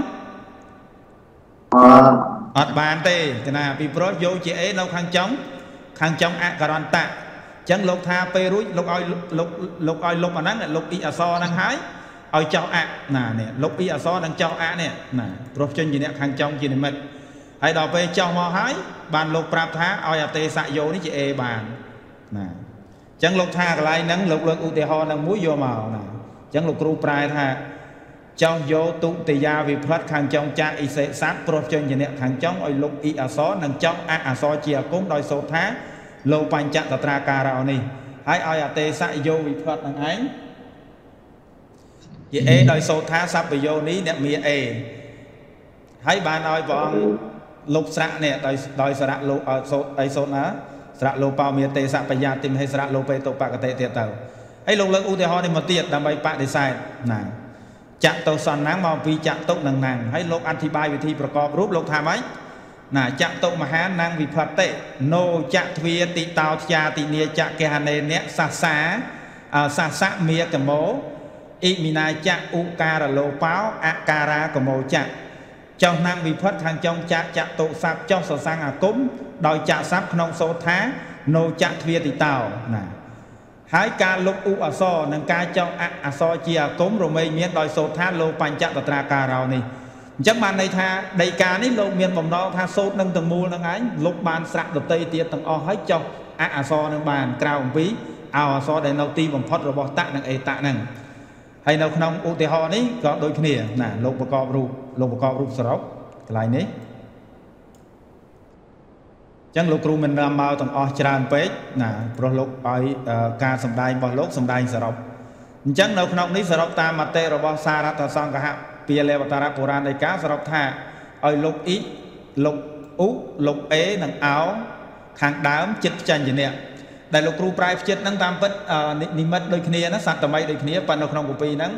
អត់បានទេគណាពីព្រោះយោជាអេនៅខាងចុងខាងចុងអករន្តៈអញ្ចឹងលោកថាពេលរួចលោកឲ្យលោកលោកឲ្យលុបអាហ្នឹងលុបអ៊ីអសរហ្នឹងហើយឲ្យចោអណានេះលុបអ៊ីអសរនឹងចោអនេះណាព្រោះចេញជាអ្នកខាងចុងជានិមិត្ត ហើយដល់ពេលចោះមកហើយបានលោកប្រាប់ថាឲ្យអទេសៈយោនេះជា A បានណាអញ្ចឹងលោកថាកន្លែងហ្នឹងលោកលើកឧទាហរណ៍ហ្នឹងមួយយកមកណាអញ្ចឹងលោកគ្រូប្រែថាចោះយោទុតិយាវិផ្លិតខាងចុងចាក់អ៊ីសេស័ព្ទព្រោះចេញជាអ្នកខាងចុងឲ្យលុបអ៊ីអសរនិងចោះអអសរជាអគមដោយសូត្រថាលោបញ្ចតត្រាការោនេះហើយឲ្យអទេសៈយោវិផ្លិតនឹងឯងជា A ដោយសូត្រថាសัพពយោនេះអ្នកមាន A ហើយបានឲ្យព្រះអង្គ លុបស្រៈនេះដោយដោយសារៈលោសូតអីសូតណាស្រៈលោបោមេទេសៈបញ្ញាតិមហេស្រៈលោបេតុបកតិទៀតទៅហើយលោកលើកឧទាហរណ៍នេះមកទៀតដើម្បីបដិសេធណាចៈតុសន្នាំងមកពីចៈតុនឹងណាំងហើយលោកអធិប្បាយវិធីប្រកបរូបលោកថាម៉េចណាចតុមហាណាំងវិផតិណូចៈទ្វាតិតោធ្យាតិនីចៈកេហណេនៈសាសាសាសៈមេកមោអ៊ីមីណាចៈឧការលោបោអការាកមោចៈ ចុះណាំវិផិតខាងចុងចាក់ចតុស័ព្ទចុះសសង្អាគមដោយចាក់ស័ព្ទក្នុងសូត្រថានោចៈទ្វាតិតោណាហើយការលុបឧអក្សរនិងការចង់អអក្សរជាអាគមរមែងមានដោយសូត្រថាលោបញ្ចតត្រាការោនេះអញ្ចឹងបានន័យថាដីកានេះលោកមានបំណងថាសូត្រនឹងទាំងមូលនឹងឯងលុបបានស្រាក់ដតីទៀតទាំងអស់ហើយចុះអអក្សរនឹងបានក្រៅអំពីអអក្សរដែលនៅទីបំផុតរបស់តនិងអេតហ្នឹង ហើយនៅក្នុងឧទាហរណ៍នេះក៏ដូចគ្នាណាលោកប្រកបរូបលោកប្រកបរូបសរុបកន្លែងនេះចឹងលោកគ្រូមិននាំមកទាំងអស់ច្រើនពេកណាព្រោះលោកឲ្យការសំដែងរបស់លោកសំដែងសរុបអញ្ចឹងនៅក្នុងនេះសរុបតាមមតិរបស់សារដ្ឋសង្ឃៈពាលេវតារពុរាណដីកាសរុបថាឲ្យលោកអ៊ីលោកអ៊ូលោកអេនិងអោខាងដើមចិត្តផ្ចាញ់ជាអ្នក ដែលលោកគ្រូប្រែផ្ចិតហ្នឹងតាមពិតនិមិត្តដូចគ្នាណាសត្វតមីដូចគ្នាប៉ុន្តែនៅក្នុងគម្ពីរហ្នឹង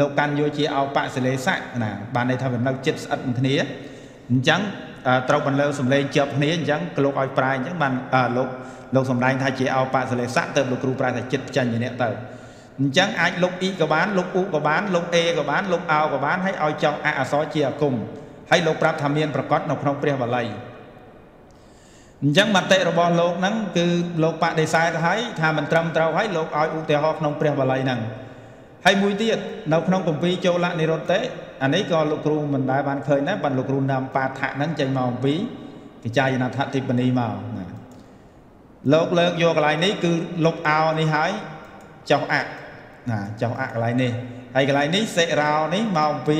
លោកកាន់យកជាអោបសិលេស័កណាបានន័យថាវានៅចិត្តស្អិតនឹងគ្នាអញ្ចឹងត្រូវបន្លឺសំឡេងជាប់គ្នាអញ្ចឹងលោកឲ្យប្រែអញ្ចឹងបានលោកលោកសំដែងថាជាអោបសិលេស័កទៅលោកគ្រូប្រែថាចិត្តផ្ចាញ់ជាអ្នកទៅអញ្ចឹងអាចលុបអ៊ីក៏បានលុបអ៊ូក៏បានលុបអេក៏បានលុបអោក៏បានហើយឲ្យចង់អអសរជាអាគមហើយលោកប្រាប់ថាមានប្រកាសនៅក្នុងព្រះបាលី អញ្ចឹងមតិរបស់លោកហ្នឹងគឺលោកបដិសេធហើយថាមិនត្រឹមត្រូវហើយលោកឲ្យឧទាហរណ៍ក្នុងព្រះបាលីហ្នឹងហើយមួយទៀតនៅក្នុងគម្ពីរចូលនិរតេអានេះក៏លោកគ្រូមិនដែលបានឃើញដែរបានលោកគ្រូនាំបាថៈហ្នឹងចេញមកអំពីវិចាយនថតិបនីមកណាលោកលើកយកកន្លែងនេះគឺលុបអោនេះហើយចោះអៈណាចោះអៈកន្លែងនេះហើយកន្លែងនេះសេរោនេះមកអំពី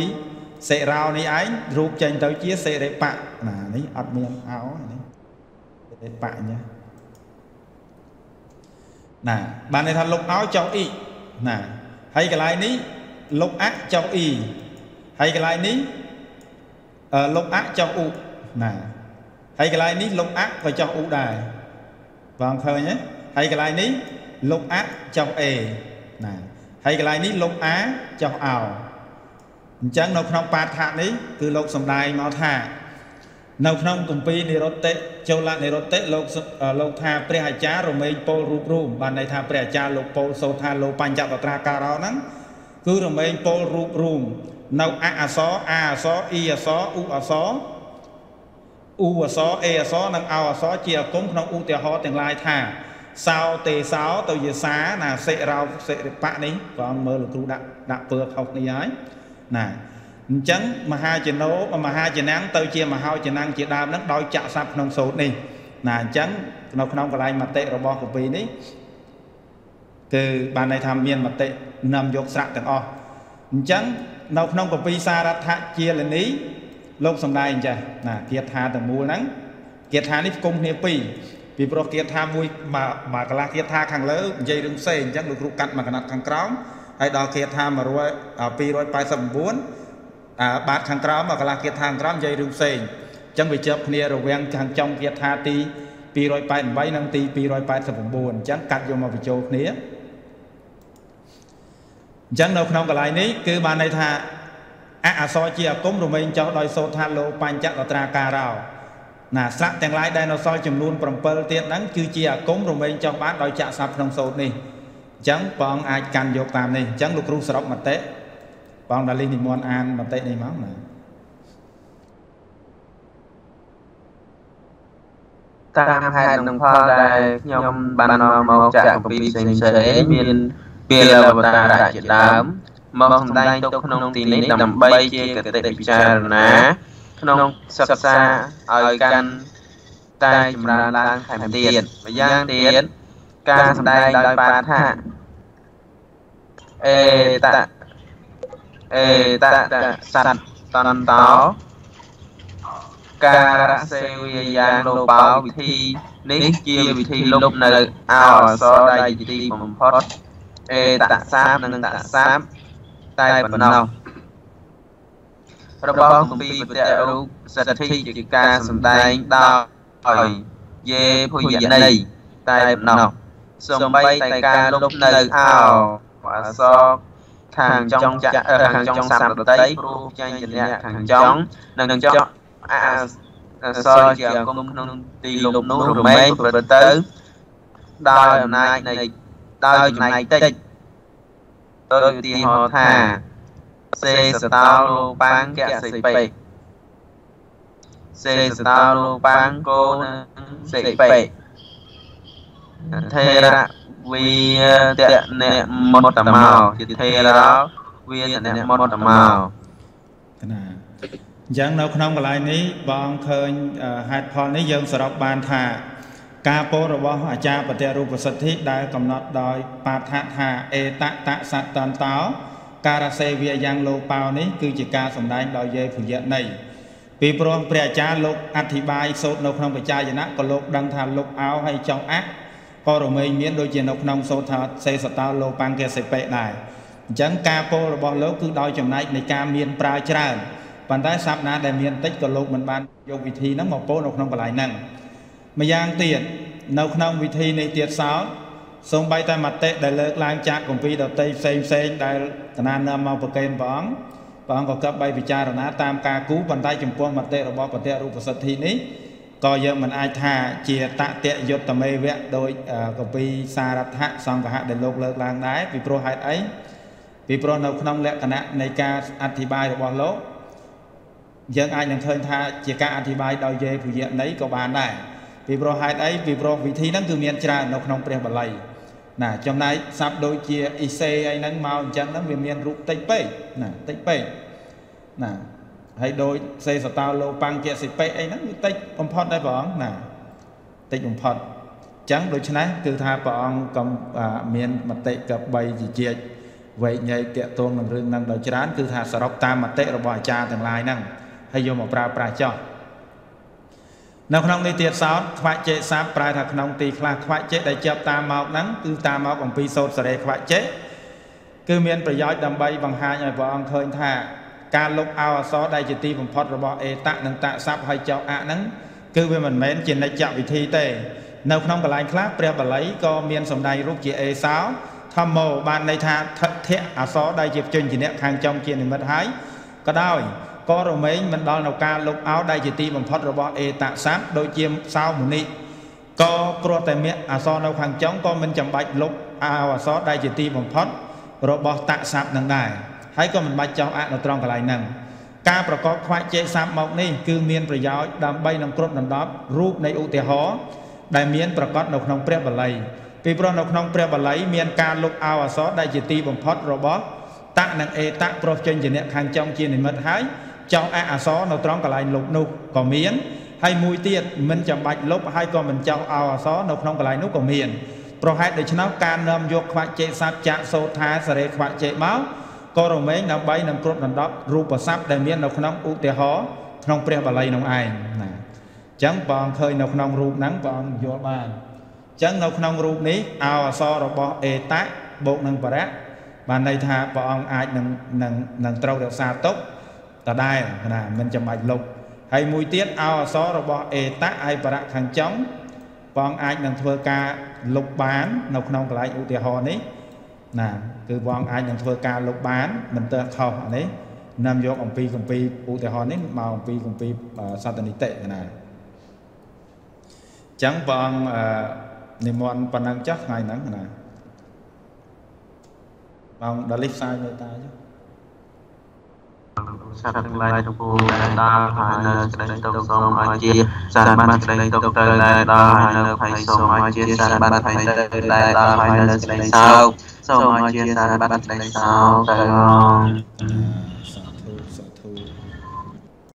សេរោនេះឯងរូបចេញទៅជាសេរិបៈណានេះអត់មានអោនេះ សេរិបៈញ៉ាណាបានន័យថាលុបអោចោះអ៊ីណាហើយកន្លែងនេះលុបអៈចោះអ៊ីហើយកន្លែងនេះលុបអៈចោះអ៊ូណាហើយកន្លែងនេះលុបអៈក៏ចោះអ៊ូដែរបងឃើញទេហើយកន្លែងនេះលុបអៈចោះអេណាហើយកន្លែងនេះលុបអាចោះអោអញ្ចឹងនៅក្នុងបាឋៈនេះគឺលោកសំដែងមកថា នៅក្នុងគម្ពីរនិរុត្តចូលនិរុត្តលោកលោកថាព្រះអាចារ្យរមែងពោលរូបរួមបានន័យថាព្រះអាចារ្យលោកពោលសូថាលោកបញ្ចតត្រាការោហ្នឹងគឺរមែងពោលរូបរួមនៅអអសអាអសអ៊ីអសអ៊ូអសអ៊ូអសអេអសនិងអោអសជាអគមក្នុងឧទាហរណ៍ទាំងឡាយថាសោទេសោទៅជាសាណាសិរោសិរិបៈនេះក៏មើលលោកគ្រូដាក់ដាក់ពើខុសគ្នាហើយណា អញ្ចឹងមហាចណោមហាចណាំងទៅជាមហោចណាំងជាដើមហ្នឹងដោយចាក់ស័ព្ទក្នុងសូត្រនេះណាអញ្ចឹងនៅក្នុងកន្លែងមតិរបស់កពីនេះគឺបានន័យថាមានមតិនាំយកស្រៈទាំងអស់អញ្ចឹងនៅក្នុងកពីសារដ្ឋជាលនីលោកសំដែងចេះណាគាថាទាំងមូលហ្នឹងគាថានេះគុំគ្នាពីរពីព្រោះគាថាមួយមកកន្លះគាថាខាងលើនិយាយរឿងផ្សេងអញ្ចឹងលោកគ្រូកាត់មកកណាត់ខាងក្រោមហើយដល់គាថា100 289 បាតខាងក្រោមកន្លះគាថាខាងក្រោមនិយាយរឿងផ្សេងអញ្ចឹងវាជាប់គ្នារវាងខាងចុងគាថាទី288និងទី289អញ្ចឹងកាត់យកមកបញ្ចូលគ្នាអញ្ចឹងនៅក្នុងកន្លែងនេះគឺបានន័យថាអអសរជាអាគមរមែងចោះដោយសូត្រថាលោបញ្ចតត្រាការោណាស្រៈទាំងឡាយដែលនៅសល់ចំនួន7ទៀតហ្នឹងគឺជាអាគមរមែងចោះបានដោយចាក់សាប់ក្នុងសូត្រនេះអញ្ចឹងបងអាចកាន់យកតាមនេះអញ្ចឹងលោកគ្រូសរុបមតិ បងតាលីនិមន្តអានបន្តិចនេះមកណាតាមហេតុនិងផលដែលខ្ញុំបាននាំមកចាក់ពីផ្សេងផ្សេងមានពីលវតារជាដើមមកសម្ដែងទុកក្នុងទីនេះដើម្បីជាគតិពិចារណា ក្នុងសិក្សាឲ្យកាន់តែចម្រើនឡើងថែមទៀតម្យ៉ាងទៀតការសម្ដែងដោយបាថាអេត អេតសត្វតន្តោការៈសេវាយ៉ាងលោបោវិធីនេះជាវិធីលុបនៅអោអសរដែលជាទីបំផុតអេតសាបនិងតសាបតែប៉ុណ្ណោះរបស់គម្ពីរពតរូបសទ្ធិជាការសម្ដែងដោយយេភុយនីតែប៉ុណ្ណោះសំបីតែការលុបនៅអោអសរ ខាងចុងចាក់ខាងចុងសាប់ដតីព្រោះចាញ់ជាអ្នកខាងចុងនិងចុងអសរជាអង្គមក្នុងទីលំនោះរមែងប្រព្រឹត្តទៅដោយអំណាចនៃដោយចំណែកតិចទៅឧទាហរណ៍ថាសេសតោលោបាំងកសិបេសេសតោលោបាំងកោនឹងសិបេថេរៈ វាតអ្នកមុតតមកជាធេរោវាតអ្នកមុតតមកណាអញ្ចឹងនៅក្នុងកន្លែងនេះបងឃើញហេតុផលនេះយើងសរុបបានថាការពោលរបស់អាចារ្យបតិរូបសិទ្ធិដែលកំណត់ដោយបាថៈថាអេតតសតន្តោការសេវាយ៉ាងលោបោនេះគឺជាការសម្ដែងដោយយេភយៈនៃពីព្រោះព្រះអាចារ្យលោកអធិប្បាយសូត្រនៅក្នុងបច្ច័យណៈក៏លោកដឹងថាលោកអោហើយចង់អះក៏ រមែងមានដូចជានៅក្នុងសូត្រថាសេសតោលោបាំងកេសិបេដែរអញ្ចឹងការពោលរបស់លោកគឺដោយចំណែកនៃការមានប្រើច្រើនប៉ុន្តែសព្ទណាដែលមានតិចក៏លោកមិនបានយកវិធីហ្នឹងមកពោលនៅក្នុងកន្លែងហ្នឹងម្យ៉ាងទៀតនៅក្នុងវិធីនេះទៀតសោតសូម្បីតែមតិដែលលើកឡើងចាក់គម្ពីរដតីផ្សេងផ្សេងដែលកណាននាំមកប្រកេនព្រះអង្គព្រះអង្គក៏កັບបីពិចារណាតាមការគូប៉ុន្តែចំពោះមតិរបស់បតិរូបសិទ្ធិនេះ ក៏យើងមិនអាចថាជាតតៈយុត្តមេវៈដោយកពីសារថៈសង្ឃៈដែលលោកលើកឡើងដែរពីព្រោះហេតុអីពីព្រោះនៅក្នុងលក្ខណៈនៃការអធិប្បាយរបស់លោកយើងអាចនឹងឃើញថាជាការអធិប្បាយដោយយេភយៈនៃក៏បានដែរពីព្រោះហេតុអីពីព្រោះវិធីហ្នឹងគឺមានច្រើននៅក្នុងព្រះបាលីណាចំណែកស័ព្ទដូចជាអ៊ីសេអីហ្នឹងមកអញ្ចឹងហ្នឹងវាមានរូបតិចពេកណាតិចពេកណា ហើយដូចសេសតោលោបាំងជាសិពេអីហ្នឹងវាតិចបំផុតដែរព្រះអង្គណាតិចបំផុតអញ្ចឹងដូច្នេះគឺថាព្រះអង្គក៏មានមតិកបីជាជាតិវែកញែកតាក់ទងនឹងរឿងហ្នឹងដោយច្រើនគឺថាសរុបតាមមតិរបស់អាចារ្យទាំងឡាយហ្នឹងហើយយកមកប្រើប្រាស់ចោះនៅក្នុងនេះទៀតសោតខ្វាក់ចេសាបប្រែថាក្នុងទីខ្លះខ្វាក់ចេដែលជាប់តាមមកហ្នឹងគឺតាមមកអំពីសោតសរេខ្វាក់ចេគឺមានប្រយោជន៍ដើម្បីបង្ហាញឲ្យព្រះអង្គឃើញថា ការលុបអោអសរដែលជាទីបំផុតរបស់អេតៈនិងតស័ព្ទហើយចោអៈហ្នឹងគឺវាមិនមែនជានិច្ចវិធីទេ នៅក្នុងកន្លែងខ្លះព្រះបាលីក៏មានសម្ដែងរូបជាអេសោធម្មោបានន័យថាថធៈអសរដែលជាជនជាអ្នកខាងចំជានិមិត្តហើយក៏ដោយក៏រមែងមិនដល់នៅការលុបអោដែលជាទីបំផុតរបស់អេតស័ព្ទដូចជាសោមុនិក៏គ្រាន់តែមានអសរនៅខាងចុងក៏មិនចាំបាច់លុបអោអសរដែលជាទីបំផុតរបស់តស័ព្ទនឹងដែរ ហើយក៏មិនបាច់ចោះអនៅត្រង់កន្លែងហ្នឹងការប្រកបខ្វាច់ជេសាប់មកនេះគឺមានប្រយោជន៍ដើម្បីនឹងគ្របដណ្ដប់រូបនៃឧទាហរណ៍ដែលមានប្រកបនៅក្នុងព្រះបាលីពីព្រោះនៅក្នុងព្រះបាលីមានការលុបអោអសរដែលជាទីបំផុតរបស់តនិងអេតប្រុសចេញជាអ្នកខាងចំជានិមិត្តហើយចោះអអសរនៅត្រង់កន្លែងលុបនោះក៏មានហើយមួយទៀតមិនចាំបាច់លុបហើយក៏មិនចោះអអសរនៅក្នុងកន្លែងនោះក៏មានប្រហែលដូច្នោះការនាំយកខ្វាក់ជេសាប់ចាក់សោថាសរេខ្វាក់ជេមក ក៏រមែងដើម្បីនឹងគ្រប់ដណ្ដប់រូបស័ព្ទដែលមាននៅក្នុងឧទាហរណ៍ក្នុងព្រះបាលីនោះឯងណាអញ្ចឹងបងឃើញនៅក្នុងរូបហ្នឹងបងយល់បានអញ្ចឹងនៅក្នុងរូបនេះអោអសររបស់អេតៈបូកនឹងបរៈបានន័យថាព្រះអង្គអាចនឹងនឹងនឹងត្រូវរក្សាទុកដដែលណាមិនចាំបាច់លុបហើយមួយទៀតអោអសររបស់អេតៈហើយបរៈខាងចុងបងអាចនឹងធ្វើការលុបបាននៅក្នុងកន្លែងឧទាហរណ៍នេះ ណាគឺបងអាចនឹងធ្វើការលុបបានមិនទើខុសអានេះនាំយកអំពីកម្ពីឧទាហរណ៍នេះមកអំពីកម្ពីសតនិតិណាអញ្ចឹងបងនិមន្តប៉ុណ្ណឹងចុះថ្ងៃហ្នឹងណាបងដល់លិះផ្សាយមេត្តាចុះ សត្វទាំងឡាយទាំងពួងដែលដើរហើយនៅស្ដីទុកសូមឲ្យជាសារបានស្ដីទុកទៅដែលដើរហើយនៅភ័យសូមឲ្យជាសារបានភ័យទៅដែលដើរហើយនៅស្ដីសោកសូមឲ្យជាសារបានស្ដីសោកទៅអង្គ